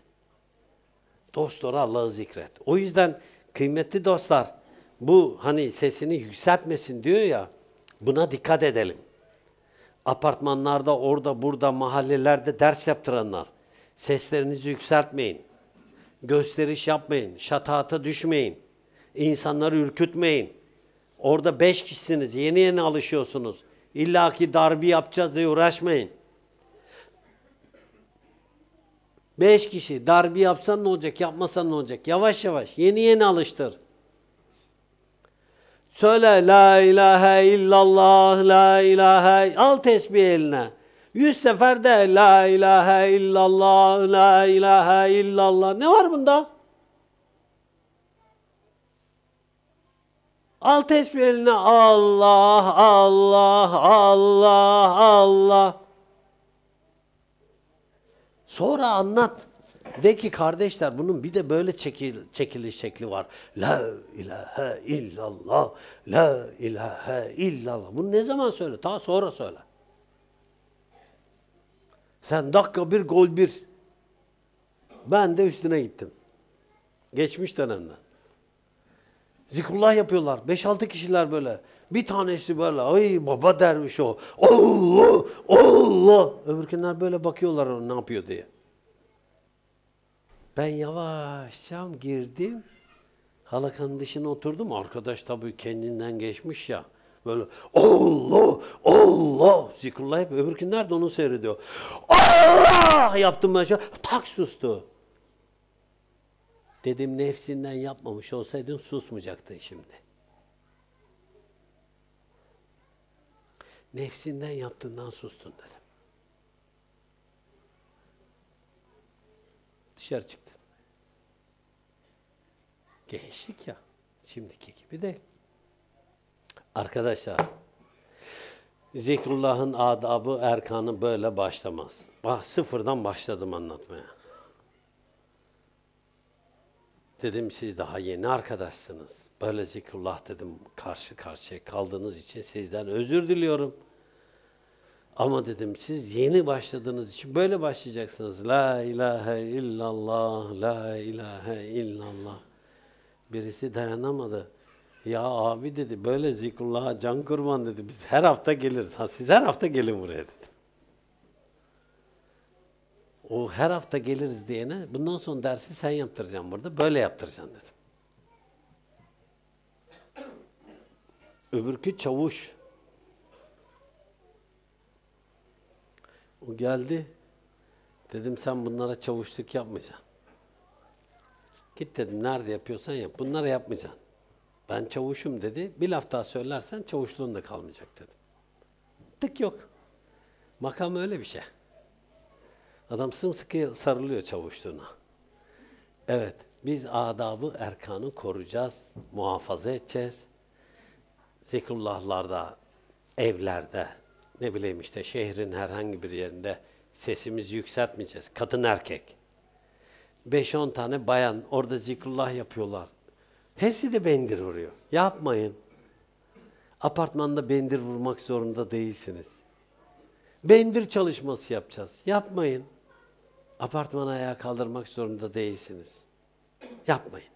Speaker 1: Dost Allah'ı zikret. O yüzden kıymetli dostlar bu hani sesini yükseltmesin diyor ya buna dikkat edelim. Apartmanlarda orada burada mahallelerde ders yaptıranlar seslerinizi yükseltmeyin. Gösteriş yapmayın. Şatata düşmeyin. İnsanları ürkütmeyin. Orada beş kişisiniz, yeni yeni alışıyorsunuz. İlla ki darbi yapacağız diye uğraşmayın. Beş kişi. Darbi yapsan ne olacak, yapmasan ne olacak? Yavaş yavaş, yeni yeni alıştır. Söyle la ilahe illallah, la ilahe, al tesbih eline. Yüz sefer de la ilahe illallah, la ilahe illallah. Ne var bunda? Al tesbih eline Allah, Allah, Allah, Allah. Sonra anlat. De ki kardeşler bunun bir de böyle çekil, çekiliş şekli var. La ilahe illallah, la ilahe illallah. Bunu ne zaman söyle? Ta sonra söyle. Sen dakika bir gol bir. Ben de üstüne gittim. Geçmiş dönemde. Zikrullah yapıyorlar. 5-6 kişiler böyle. Bir tanesi böyle ay baba dermiş o. Allah Allah. Öbürkünler böyle bakıyorlar o ne yapıyor diye. Ben yavaşça girdim. Halakanın dışına oturdum. Arkadaş tabii kendinden geçmiş ya. Böyle Allah Allah zikrullah yapıyor. Öbürkünler de onu seyrediyor. Allah yaptım ben şöyle. Tak sustu. Dedim nefsinden yapmamış olsaydın susmayacaktın şimdi. Nefsinden yaptığından sustun dedim. Dışarı çıktı. Gençlik ya. Şimdiki gibi değil. Arkadaşlar, zikrullahın adabı, erkanı böyle başlamaz. Bah, sıfırdan başladım anlatmaya. Dedim siz daha yeni arkadaşsınız. Böyle zikrullah dedim karşı karşıya kaldığınız için sizden özür diliyorum. Ama dedim siz yeni başladığınız için böyle başlayacaksınız. La ilahe illallah, la ilahe illallah. Birisi dayanamadı. Ya abi dedi böyle zikrullah'a can kurban dedi. Biz her hafta geliriz. Ha, siz her hafta gelin buraya dedim. O her hafta geliriz diyene bundan sonra dersi sen yaptıracaksın burada. Böyle yaptıracaksın dedim. Öbürkü çavuş. O geldi. Dedim sen bunlara çavuşluk yapmayacaksın. Git dedim nerede yapıyorsan yap. Bunlara yapmayacaksın. Ben çavuşum dedi. Bir laf daha söylersen çavuşluğun da kalmayacak dedim. Tık yok. Makam öyle bir şey. Adam sımsıkı sarılıyor çavuşluğuna. Evet, biz adabı, erkanı koruyacağız, muhafaza edeceğiz. Zikrullahlarda, evlerde, ne bileyim işte şehrin herhangi bir yerinde sesimizi yükseltmeyeceğiz. Kadın erkek. 5-10 tane bayan orada zikrullah yapıyorlar. Hepsi de bendir vuruyor. Yapmayın. Apartmanda bendir vurmak zorunda değilsiniz. Bendir çalışması yapacağız. Yapmayın. Apartmanı ayağa kaldırmak zorunda değilsiniz. Yapmayın.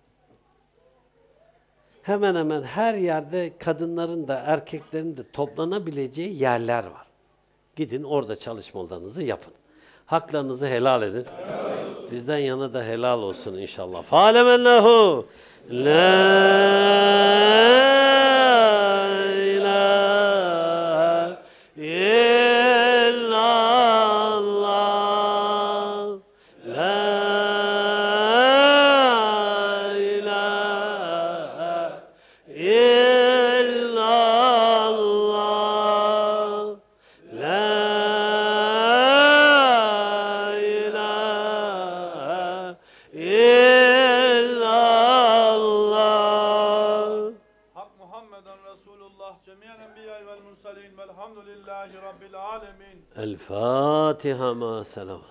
Speaker 1: Hemen hemen her yerde kadınların da erkeklerin de toplanabileceği yerler var. Gidin orada çalışmalarınızı yapın. Haklarınızı helal edin. Bizden yana da helal olsun inşallah. Fâlemellehu la فاتحه مع السلامه